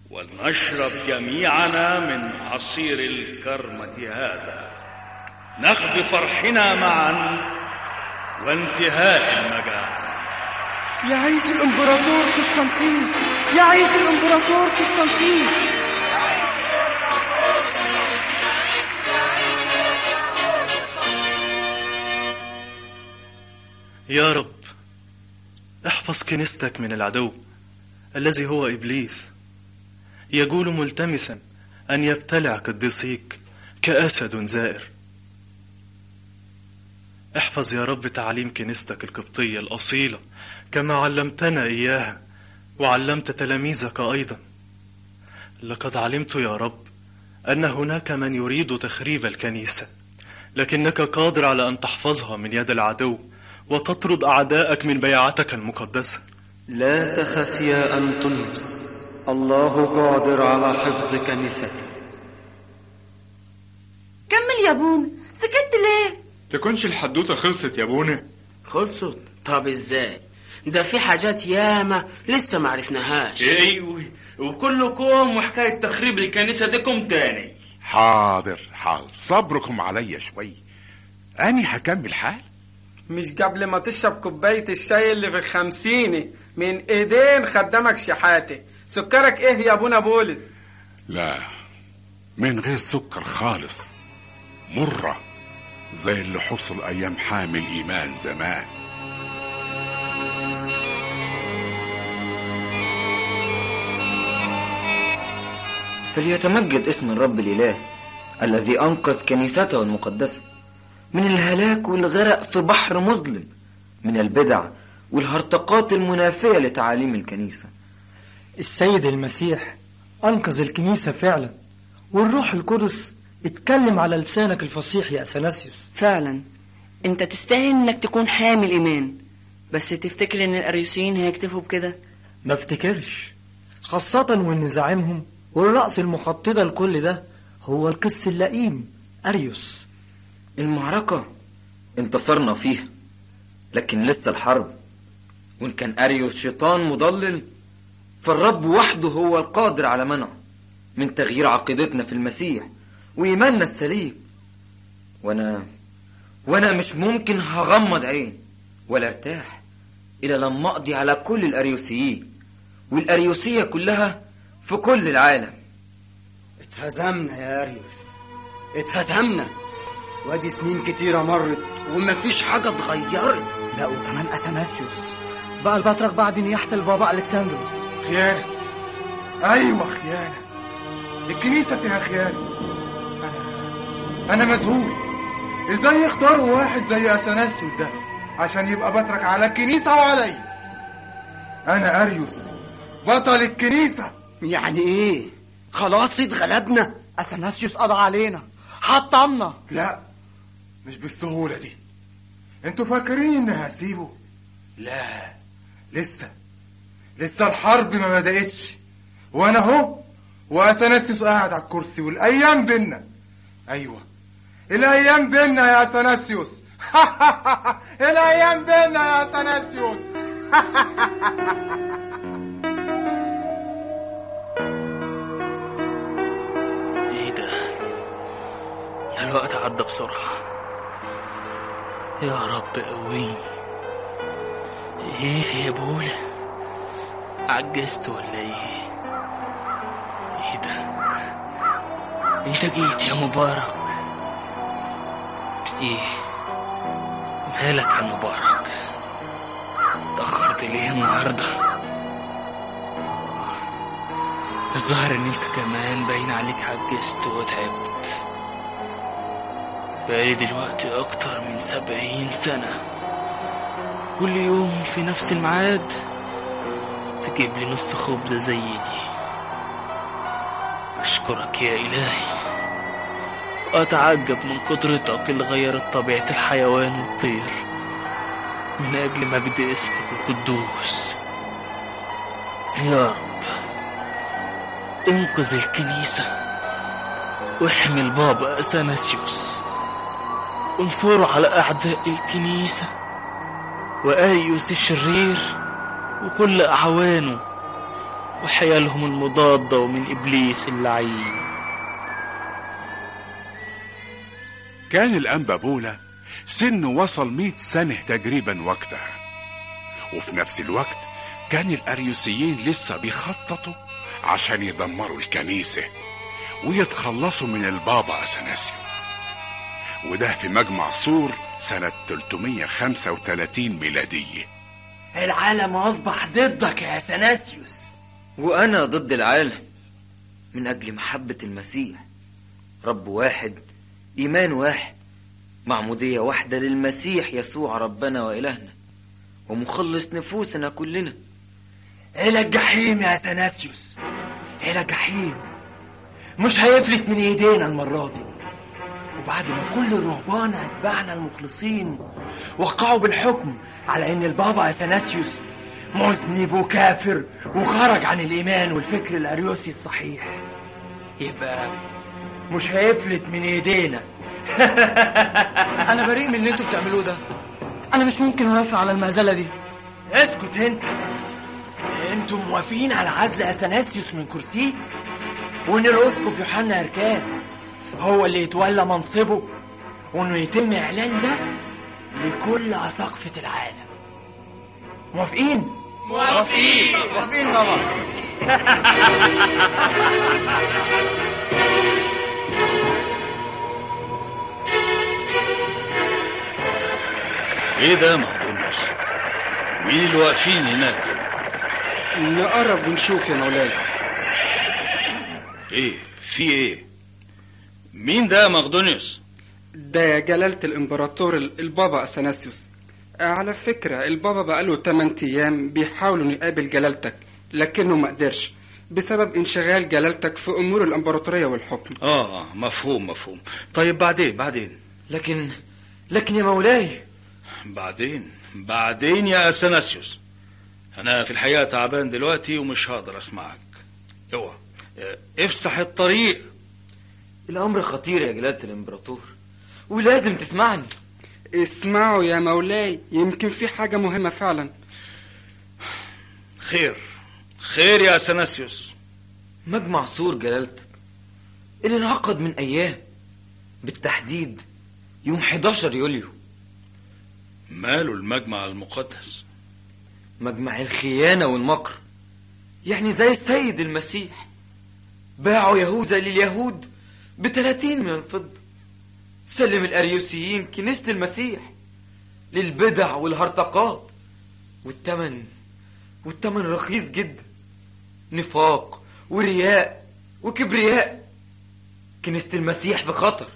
ولنشرب جميعنا من عصير الكرمة هذا. نخبي فرحنا معا وانتهاء المجاعة. يعيش الإمبراطور قسطنطين يعيش الإمبراطور قسطنطين. يا رب احفظ كنيستك من العدو الذي هو إبليس. يقول ملتمسا أن يبتلع قديسيك كأسد زائر. احفظ يا رب تعليم كنيستك القبطية الأصيلة كما علمتنا إياها وعلمت تلاميذك أيضا. لقد علمت يا رب أن هناك من يريد تخريب الكنيسة لكنك قادر على أن تحفظها من يد العدو. وتطرد أعداءك من بيعتك المقدسة. لا تخف يا أنطونيوس الله قادر على حفظ كنيسته كمل يا بونا سكت ليه؟ تكونش الحدوتة خلصت يا ابونا خلصت؟ طب إزاي؟ ده في حاجات ياما لسه ما عرفناهاش. أيوه وكلكم وحكاية تخريب الكنيسة ديكم تاني. حاضر حاضر. صبركم عليا شوي. أني هكمل حال؟ مش قبل ما تشرب كوباية الشاي اللي في الخمسيني من إيدين خدامك شحاتة. سكرك إيه يا أبونا بولس؟ لا من غير سكر خالص. مرة زي اللي حصل أيام حامل إيمان زمان. فليتمجد اسم الرب الإله الذي أنقذ كنيسته المقدسة. من الهلاك والغرق في بحر مظلم من البدع والهرطقات المنافية لتعاليم الكنيسة. السيد المسيح أنقذ الكنيسة فعلا والروح القدس اتكلم على لسانك الفصيح يا أثناسيوس فعلا. أنت تستاهل إنك تكون حامل إيمان بس تفتكر إن الأريوسيين هيكتفوا بكده؟ ما افتكرش. خاصة وإن زعيمهم والرأس المخططة لكل ده هو القس اللئيم أريوس. المعركة. انتصرنا فيها لكن لسه الحرب. وإن كان أريوس شيطان مضلل فالرب وحده هو القادر على منعه من تغيير عقيدتنا في المسيح وإيماننا السليم. وأنا وأنا مش ممكن هغمض عين ولا ارتاح إلا لما أقضي على كل الأريوسيين والأريوسية كلها في كل العالم. اتهزمنا يا أريوس. اتهزمنا. وادي سنين كتيرة مرت ومفيش حاجة اتغيرت. لا وكمان أثناسيوس. بقى البطرك بعد نياحة البابا ألكسندروس. خيانة. أيوة خيانة. الكنيسة فيها خيانة. أنا أنا مذهول. إزاي يختاروا واحد زي أثناسيوس ده عشان يبقى بطرك على الكنيسة وعلي؟ أنا أريوس بطل الكنيسة. يعني إيه؟ خلاص اتغلبنا. أثناسيوس قضى علينا حطمنا. لا. مش بالسهولة دي. أنتوا فاكرين اني هسيبه لا. لسه. لسه الحرب ما بدأتش. وأنا اهو واثناسيوس قاعد على الكرسي والأيام بينا. أيوه. الأيام بينا يا اثناسيوس (laughs) الأيام بينا يا اثناسيوس (laughs) إيه ده؟ الوقت عدى بسرعة. يا رب قويني إيه يا بولا عجزت ولا إيه؟ إيه ده؟ انت جيت يا مبارك. إيه؟ مالك يا مبارك؟ اتأخرت ليه النهارده؟ آه، الظاهر ان انت كمان باين عليك عجزت وتعبت. بقالي دلوقتي أكتر من سبعين سنة. كل يوم في نفس الميعاد تجيب لي نص خبزة زي دي أشكرك يا إلهي. وأتعجب من قدرتك اللي غيرت طبيعة الحيوان والطير من أجل مجد اسمك القدوس. يا رب انقذ الكنيسة واحمي البابا أثناسيوس وانصره على أعداء الكنيسة وآيوس الشرير وكل أعوانه وحيالهم المضادة ومن إبليس اللعين. كان الأنبا بولا سنه وصل مئة سنة تقريبا وقتها. وفي نفس الوقت كان الأريوسيين لسه بيخططوا عشان يدمروا الكنيسة ويتخلصوا من البابا أثناسيوس. وده في مجمع سور سنة 335 ميلادية. العالم أصبح ضدك يا أثناسيوس وأنا ضد العالم من أجل محبة المسيح. رب واحد إيمان واحد معمودية واحدة للمسيح يسوع ربنا وإلهنا ومخلص نفوسنا كلنا. إلى الجحيم يا أثناسيوس إلى الجحيم. مش هيفلت من إيدينا المرة دي. وبعد ما كل الرهبان أتباعنا المخلصين وقعوا بالحكم على إن البابا أثناسيوس مذنب وكافر وخرج عن الإيمان والفكر الأريوسي الصحيح. يبقى مش هيفلت من إيدينا. (laughs) أنا بريء من اللي أنتوا بتعملوه ده. أنا مش ممكن أوافق على المهزله دي. اسكت أنت. أنتوا موافقين على عزل أثناسيوس من كرسيه وإن الأسقف يوحنا اركاف هو اللي يتولى منصبه وإنه يتم إعلان ده لكل أساقفة العالم. موافقين؟ موافقين. موافقين طبعا. (laughs) إيه ده يا مقدونس مين اللي واقفين هناك. دول نقرب ونشوف يا مولاي إيه في إيه؟ مين ده يا مقدونيوس ده يا جلالة الإمبراطور ال- البابا أثناسيوس على فكرة البابا بقاله 8 أيام بيحاول إنه يقابل جلالتك لكنه ما قدرش بسبب انشغال جلالتك في أمور الإمبراطورية والحكم. آه آه مفهوم مفهوم. طيب بعدين بعدين؟ لكن لكن يا مولاي. بعدين بعدين يا اثناسيوس أنا في الحقيقة تعبان دلوقتي ومش هقدر أسمعك. اوعى آه، افسح الطريق. الأمر خطير يا جلالة الإمبراطور ولازم تسمعني. اسمعوا يا مولاي يمكن في حاجة مهمة فعلا. خير خير يا اثناسيوس مجمع سور جلالتك اللي انعقد من أيام بالتحديد يوم 11 يوليو. ماله المجمع المقدس. مجمع الخيانة والمكر يعني زي السيد المسيح. باعوا يهوذا لليهود بتلاتين من الفضة سلم الأريوسيين كنيسة المسيح للبدع والهرطقات. والتمن والتمن رخيص جدا. نفاق ورياء وكبرياء. كنيسة المسيح في خطر.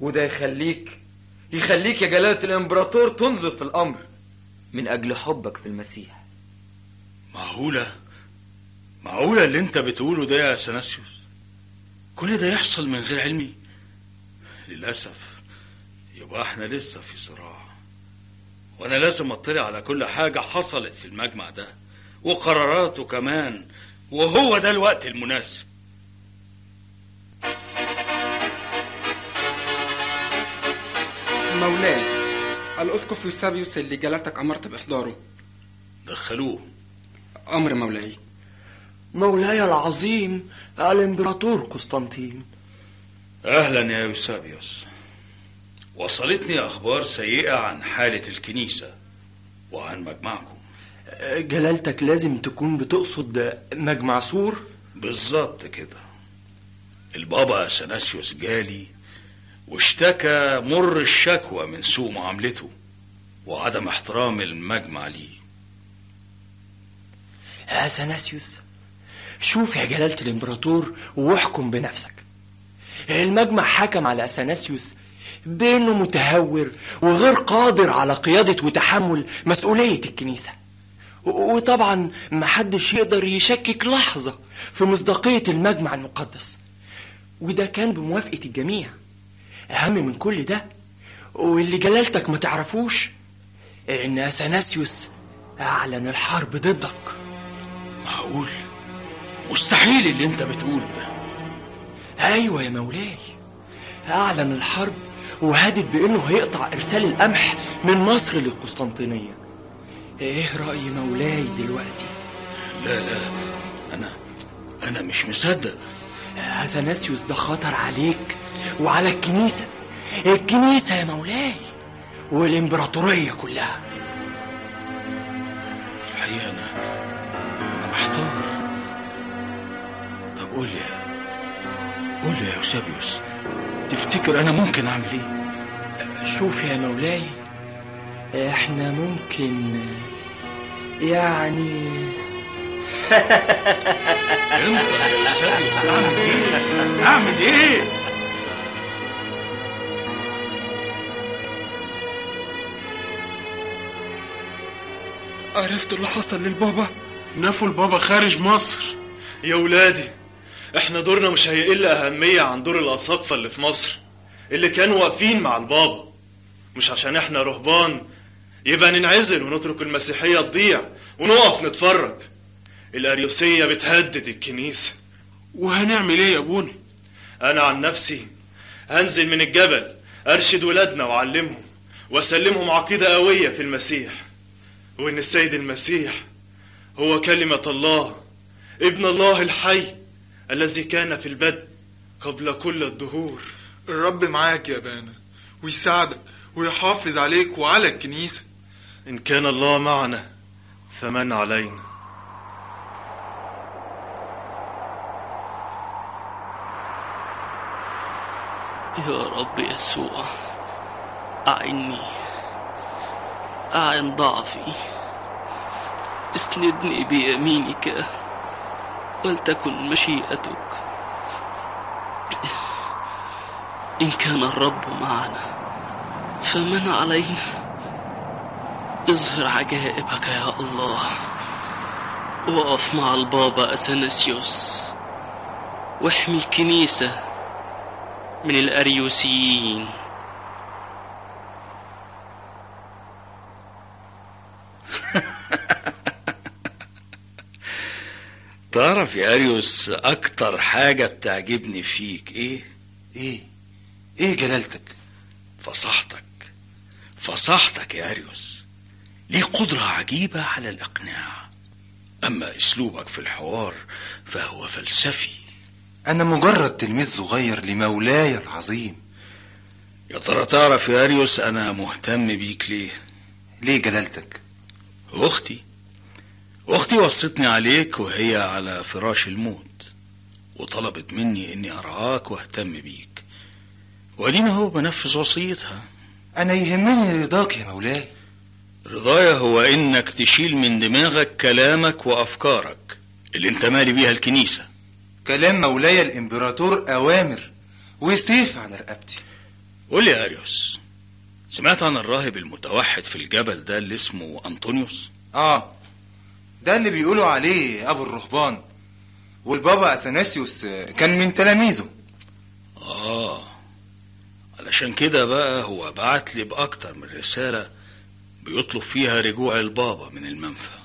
وده يخليك يخليك يا جلالة الإمبراطور تنظر في الأمر من أجل حبك في المسيح. معقولة؟ معقولة اللي أنت بتقوله ده يا اثناسيوس كل ده يحصل من غير علمي؟ للأسف يبقى إحنا لسه في صراع. وأنا لازم أطلع على كل حاجة حصلت في المجمع ده وقراراته كمان وهو ده الوقت المناسب. مولاي الأسقف يوسابيوس اللي جلالتك أمرت بإحضاره. دخلوه. أمر مولاي. مولاي العظيم الامبراطور قسطنطين. أهلا يا يوسابيوس. وصلتني أخبار سيئة عن حالة الكنيسة وعن مجمعكم جلالتك لازم تكون بتقصد مجمع سور؟ بالظبط كده. البابا اثناسيوس جالي واشتكى مر الشكوى من سوء معاملته وعدم احترام المجمع ليه اثناسيوس شوف يا جلالة الإمبراطور واحكم بنفسك. المجمع حكم على أثناسيوس بأنه متهور وغير قادر على قيادة وتحمل مسؤولية الكنيسة. وطبعا محدش يقدر يشكك لحظة في مصداقية المجمع المقدس. وده كان بموافقة الجميع. أهم من كل ده واللي جلالتك ما تعرفوش إن أثناسيوس أعلن الحرب ضدك. معقول؟ مستحيل اللي انت بتقوله ده. أيوة يا مولاي. أعلن الحرب وهدد بأنه هيقطع إرسال القمح من مصر للقسطنطينية. إيه رأي مولاي دلوقتي؟ لا لا أنا أنا مش مصدق. أثناسيوس ده خطر عليك وعلى الكنيسة. الكنيسة يا مولاي والإمبراطورية كلها. قول لي قول لي يا يوسابيوس تفتكر أنا ممكن أعمل إيه؟ شوف يا مولاي إحنا ممكن يعني (laughs) أنت يا يوسابيوس أعمل إيه؟ أعمل إيه؟ عرفت اللي حصل للبابا؟ نفوا البابا خارج مصر. يا ولادي إحنا دورنا مش هيقل أهمية عن دور الأساقفة اللي في مصر؟ اللي كانوا واقفين مع البابا. مش عشان إحنا رهبان. يبقى ننعزل ونترك المسيحية تضيع ونقف نتفرج. الأريوسية بتهدد الكنيسة. وهنعمل إيه يا ابونا أنا عن نفسي هنزل من الجبل أرشد ولادنا وأعلمهم وأسلمهم عقيدة قوية في المسيح. وإن السيد المسيح هو كلمة الله ابن الله الحي. الذي كان في البدء قبل كل الدهور. الرب معاك يا بانا ويساعدك ويحافظ عليك وعلى الكنيسة. إن كان الله معنا فمن علينا. يا رب يسوع أعني أعن ضعفي. اسندني بيمينك. ولتكن مشيئتك. إن كان الرب معنا فمن علينا؟ اظهر عجائبك يا الله وقف مع البابا أثناسيوس واحمي الكنيسة من الأريوسيين. (laughs) تعرف يا أريوس أكتر حاجة بتعجبني فيك إيه؟ إيه؟ إيه جلالتك؟ فصاحتك. فصاحتك يا أريوس. ليه قدرة عجيبة على الإقناع. أما أسلوبك في الحوار فهو فلسفي. أنا مجرد تلميذ صغير لمولاي العظيم. يا ترى تعرف يا أريوس أنا مهتم بيك ليه؟ ليه جلالتك؟ أختي. أختي وصتني عليك وهي على فراش الموت وطلبت مني إني أرعاك واهتم بيك. وادينا هو بنفذ وصيتها. أنا يهمني رضاك يا مولاي. رضايا هو إنك تشيل من دماغك كلامك وأفكارك اللي أنت مالي بيها الكنيسة. كلام مولاي الإمبراطور أوامر وسيف على رقبتي. قول لي يا أريوس سمعت عن الراهب المتوحد في الجبل ده اللي اسمه أنطونيوس؟ آه ده اللي بيقولوا عليه أبو الرهبان. والبابا اثناسيوس كان من تلاميذه. آه علشان كده بقى هو بعت لي بأكتر من رسالة بيطلب فيها رجوع البابا من المنفى.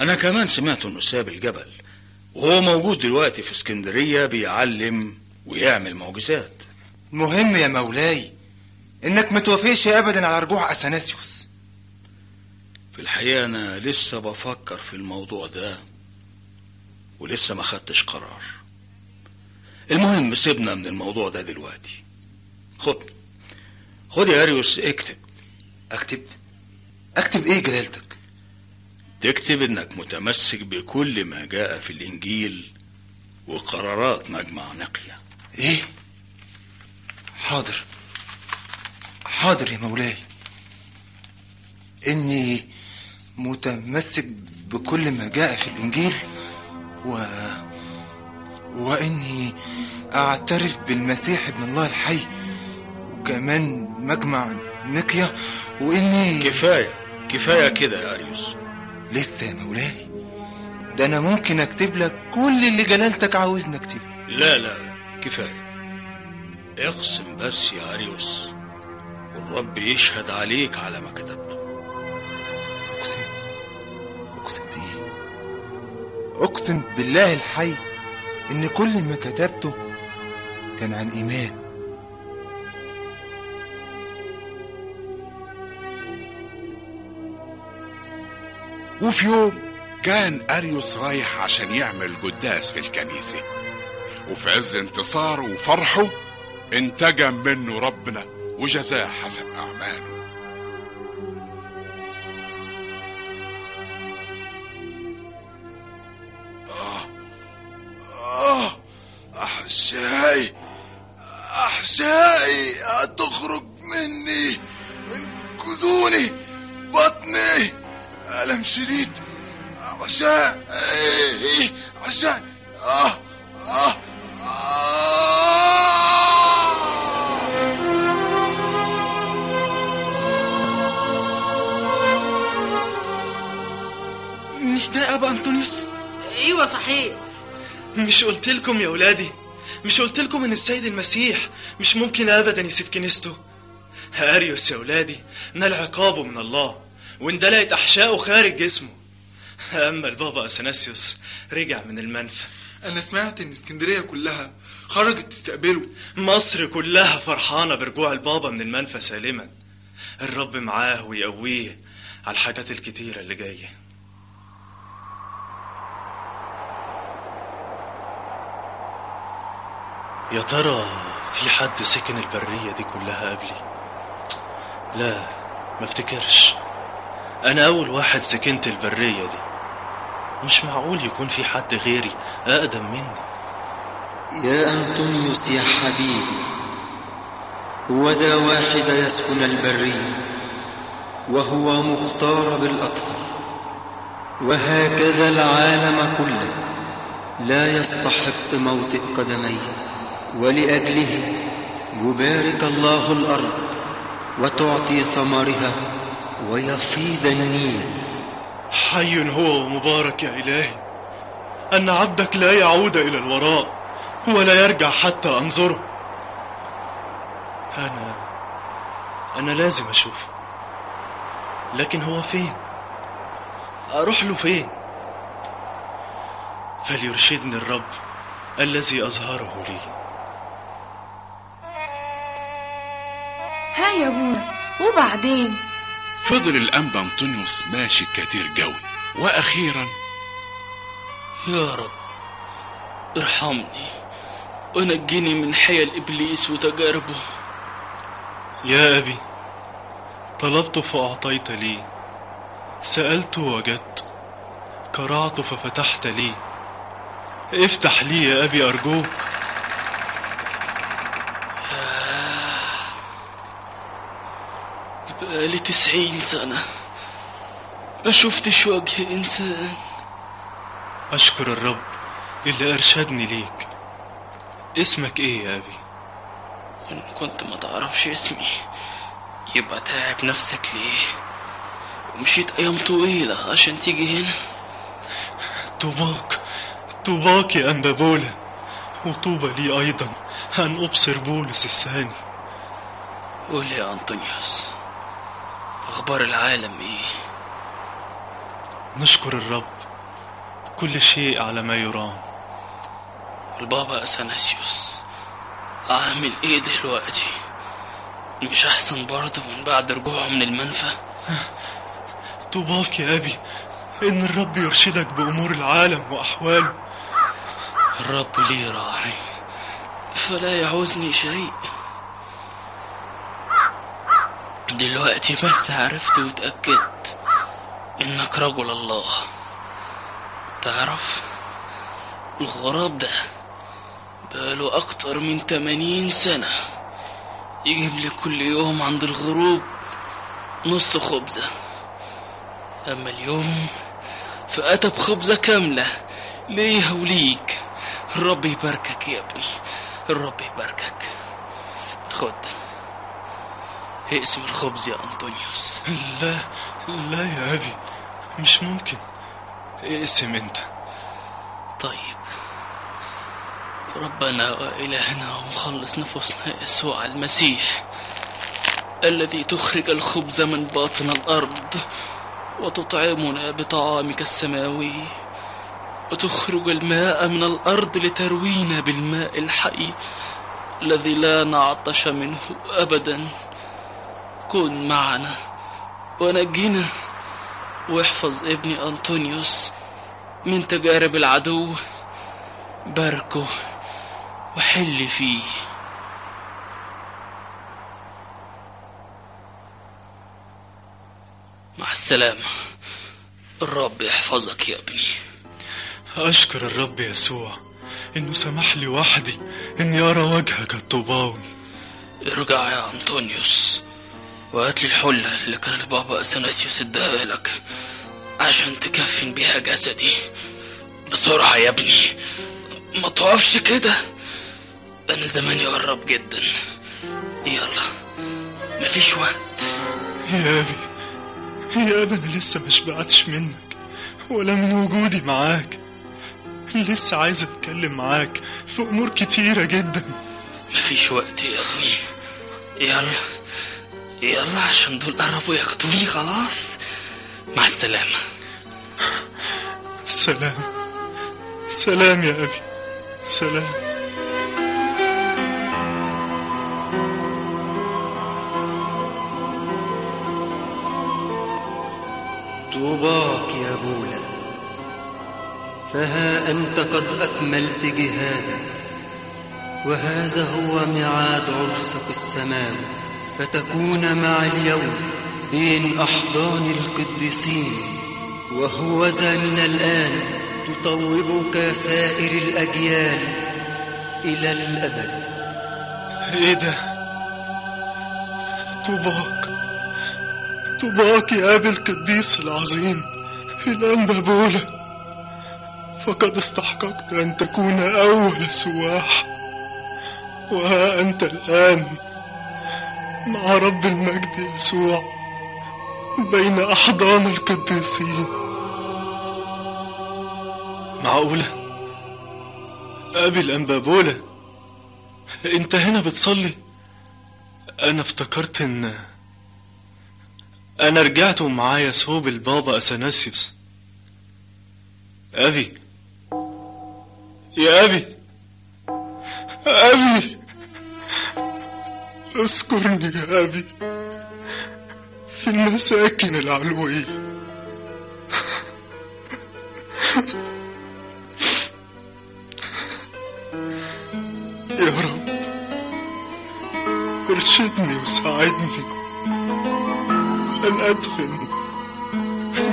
أنا كمان سمعت إنه ساب الجبل وهو موجود دلوقتي في اسكندرية بيعلم ويعمل معجزات. المهم يا مولاي إنك متوافقش ابدا على رجوع اثناسيوس في الحقيقة أنا لسه بفكر في الموضوع ده ولسه ما خدتش قرار. المهم سيبنا من الموضوع ده دلوقتي. خد خد يا أريوس اكتب. أكتب؟ أكتب إيه جلالتك؟ تكتب إنك متمسك بكل ما جاء في الإنجيل وقرارات مجمع نقية إيه؟ حاضر. حاضر يا مولاي. إني متمسك بكل ما جاء في الإنجيل و وإني أعترف بالمسيح ابن الله الحي وكمان مجمع نقية وإني كفاية كفاية كده يا أريوس. لسه يا مولاي. ده أنا ممكن أكتب لك كل اللي جلالتك عاوزني أكتبه. لا لا كفاية. اقسم بس يا أريوس والرب يشهد عليك على ما كتبته أقسم أقسم بايه أقسم بالله الحي إن كل ما كتبته كان عن إيمان. وفي يوم كان أريوس رايح عشان يعمل قداس في الكنيسة وفي عز انتصاره وفرحه انتجم منه ربنا وجزاه حسب أعماله. ولادي مش قلت لكم إن السيد المسيح مش ممكن ابدا يسيب كنيسته؟ اريوس يا ولادي نال عقابه من الله واندلقت احشائه خارج جسمه. أما البابا أثناسيوس رجع من المنفى أنا سمعت إن اسكندرية كلها خرجت تستقبله. مصر كلها فرحانة برجوع البابا من المنفى سالما. الرب معاه ويقويه على الحاجات الكتيرة اللي جاية. يا ترى في حد سكن البرية دي كلها قبلي؟ لا ما افتكرش. أنا أول واحد سكنت البرية دي. مش معقول يكون في حد غيري أقدم مني. يا أنطونيوس يا حبيبي هو ذا واحد يسكن البرية وهو مختار بالأكثر. وهكذا العالم كله لا يستحق موطئ قدميه. ولأجله يبارك الله الأرض وتعطي ثمرها ويفيض النيل. حي هو ومبارك يا إلهي. أن عبدك لا يعود إلى الوراء ولا يرجع حتى أنظره. أنا أنا لازم أشوفه لكن هو فين؟ أروح له فين؟ فليرشدني الرب الذي أظهره لي. ها يا ابونا وبعدين؟ فضل الأنبا أنطونيوس ماشي كتير جوي. وأخيرا يا رب ارحمني. ونجني من حيل إبليس وتجاربه. يا أبي طلبت فأعطيت لي. سألت وجدت قرعت ففتحت لي. افتح لي يا أبي أرجوك. بقالي تسعين سنة. ما شفتش وجه إنسان. أشكر الرب اللي أرشدني ليك. اسمك إيه يا أبي؟ وإن كنت ما تعرفش اسمي يبقى تعب نفسك ليه؟ ومشيت أيام طويلة عشان تيجي هنا. طوباك طوباك يا أنبابولا وطوبى لي أيضا. أن أبصر بولس الثاني. قول يا أنطونيوس. أخبار العالم إيه؟ نشكر الرب كل شيء على ما يرام. البابا أثناسيوس أعمل إيه دلوقتي؟ مش أحسن برضه من بعد رجوعه من المنفى؟ طوباك يا أبي إن الرب يرشدك بأمور العالم وأحواله. الرب لي راعي؟ فلا يعوزني شيء. دلوقتي بس عرفت وتأكدت إنك رجل الله. تعرف الغراب ده بقاله أكتر من تمانين سنة يجيب لي كل يوم عند الغروب نص خبزة. أما اليوم فأتى بخبزة كاملة ليها وليك. الرب يباركك يا ابني الرب يباركك. خد اقسم الخبز يا أنطونيوس. لا لا يا أبي مش ممكن. اقسم أنت. طيب. ربنا وإلهنا ومخلص نفوسنا يسوع المسيح الذي تخرج الخبز من باطن الأرض وتطعمنا بطعامك السماوي وتخرج الماء من الأرض لتروينا بالماء الحي الذي لا نعطش منه أبدا. كن معنا. ونجينا واحفظ ابني أنطونيوس من تجارب العدو. باركه وحل فيه. مع السلامة. الرب يحفظك يا ابني. أشكر الرب يسوع إنه سمح لي وحدي إني أرى وجهك الطوباوي ارجع يا أنطونيوس. وهات لي الحلة اللي كان البابا أثناسيوس اداها لك. عشان تكفن بيها جسدي. بسرعة يا ابني. ما تقفش كده. أنا زماني قرب جدا. يلا. مفيش وقت. يا أبي. يا أبي أنا لسه ما شبعتش منك. ولا من وجودي معاك. لسه عايز أتكلم معاك في أمور كتيرة جدا. مفيش وقت يا ابني. يلا. يلا عشان دول قربوا ياخدوني خلاص. مع السلامة. سلام. سلام يا أبي. سلام. طوباك يا بولا. فها أنت قد أكملت جهادك وهذا هو ميعاد عرسك السماوي. فتكون مع اليوم بين أحضان القديسين وهو ذا من الآن تطوبك سائر الأجيال إلى الأبد. إيه ده طوباك طوباك يا أبي القديس العظيم الأنبا بولا فقد استحققت أن تكون أول سواح وها أنت الآن مع رب المجد يسوع بين أحضان القديسين. معقولة؟ أبي الأنبابولة أنت هنا بتصلي؟ أنا افتكرت إن أنا رجعت ومعايا ثوب البابا أثناسيوس أبي يا أبي أبي! اذكرني يا أبي في المساكن العلوية. يا رب ارشدني وساعدني أن أدفن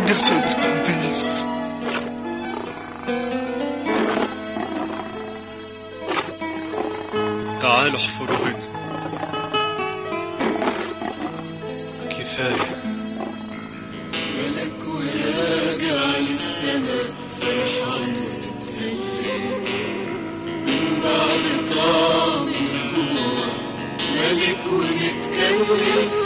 جسد القديس. تعالوا احفروا كفاية ملك وراجع للسماء فرحان ومتهلل من بعد طعم الجوع ملك ومتكلم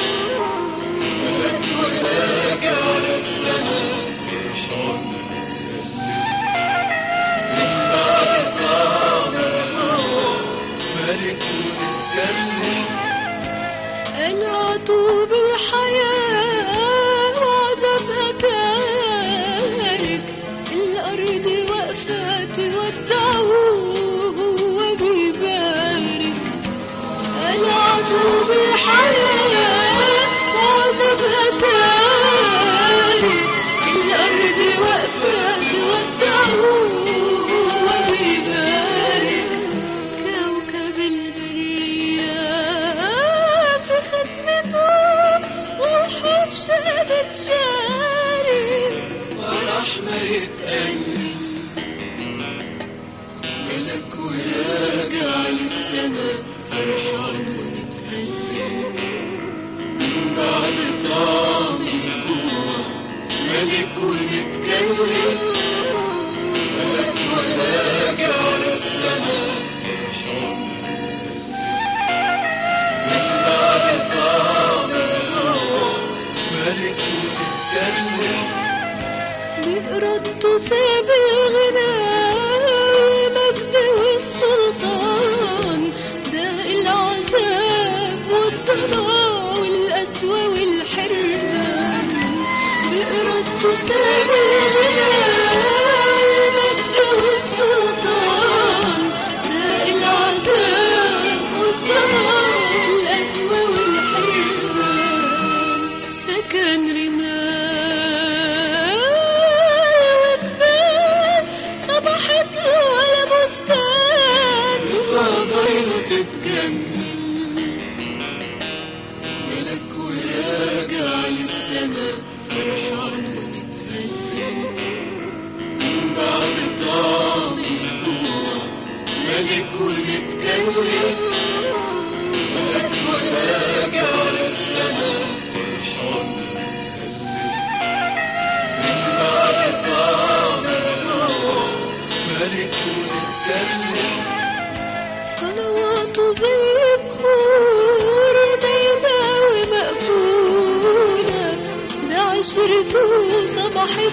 بإرادته ساب الغنى والمجد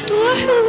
多少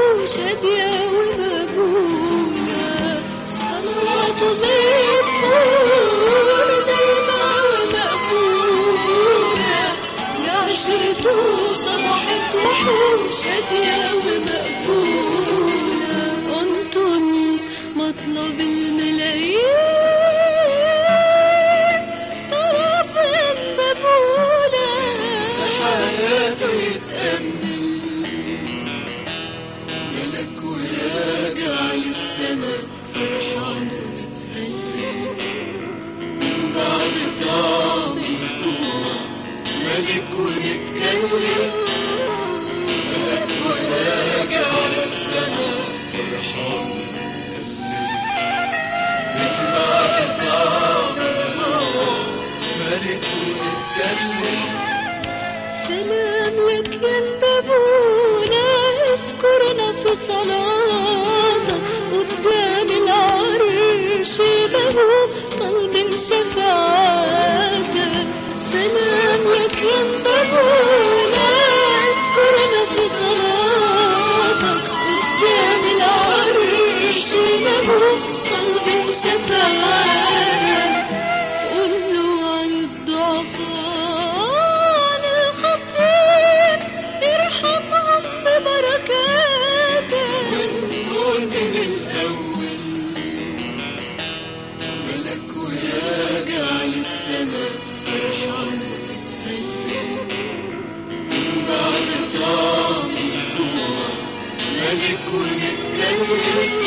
ونتكلم ملك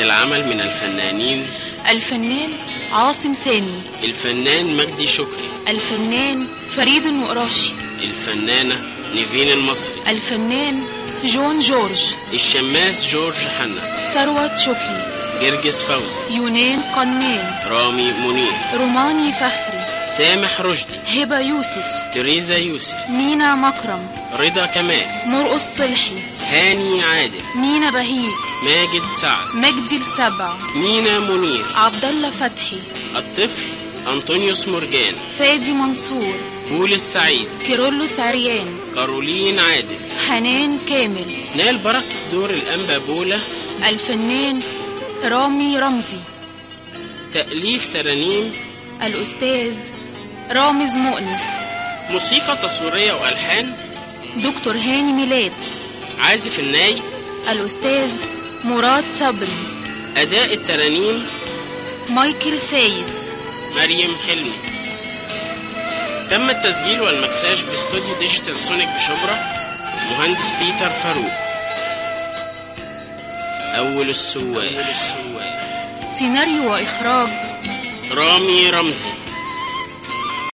العمل من الفنانين. الفنان عاصم سامي. الفنان مجدي شكري. الفنان فريد المقراشي الفنانة نيفين المصري. الفنان جون جورج. الشماس جورج حنا. ثروت شكري. جرجس فوزي. يونان قنان. رامي منير. روماني فخري. سامح رشدي. هبة يوسف. تريزا يوسف. مينا مكرم. رضا كمال. مرقص صلحي. هاني عادل مينا بهيج ماجد سعد مجدي السبع مينا منير عبد الله فتحي الطفل أنطونيوس مرجان فادي منصور بولس سعيد كيرلس عريان كارولين عادل. حنان كامل نال بركة دور الأنبا بولا الفنان رامي رمزي تأليف ترانيم. الأستاذ رامز مؤنس موسيقى تصويرية وألحان. دكتور هاني ميلاد. عازف الناي الأستاذ مراد صبري أداء الترانيم مايكل فايز. مريم حلمي. تم التسجيل والمكساج باستوديو ديجيتال سونيك بشبرا مهندس بيتر فاروق. أول السواح. سيناريو وإخراج. رامي رمزي.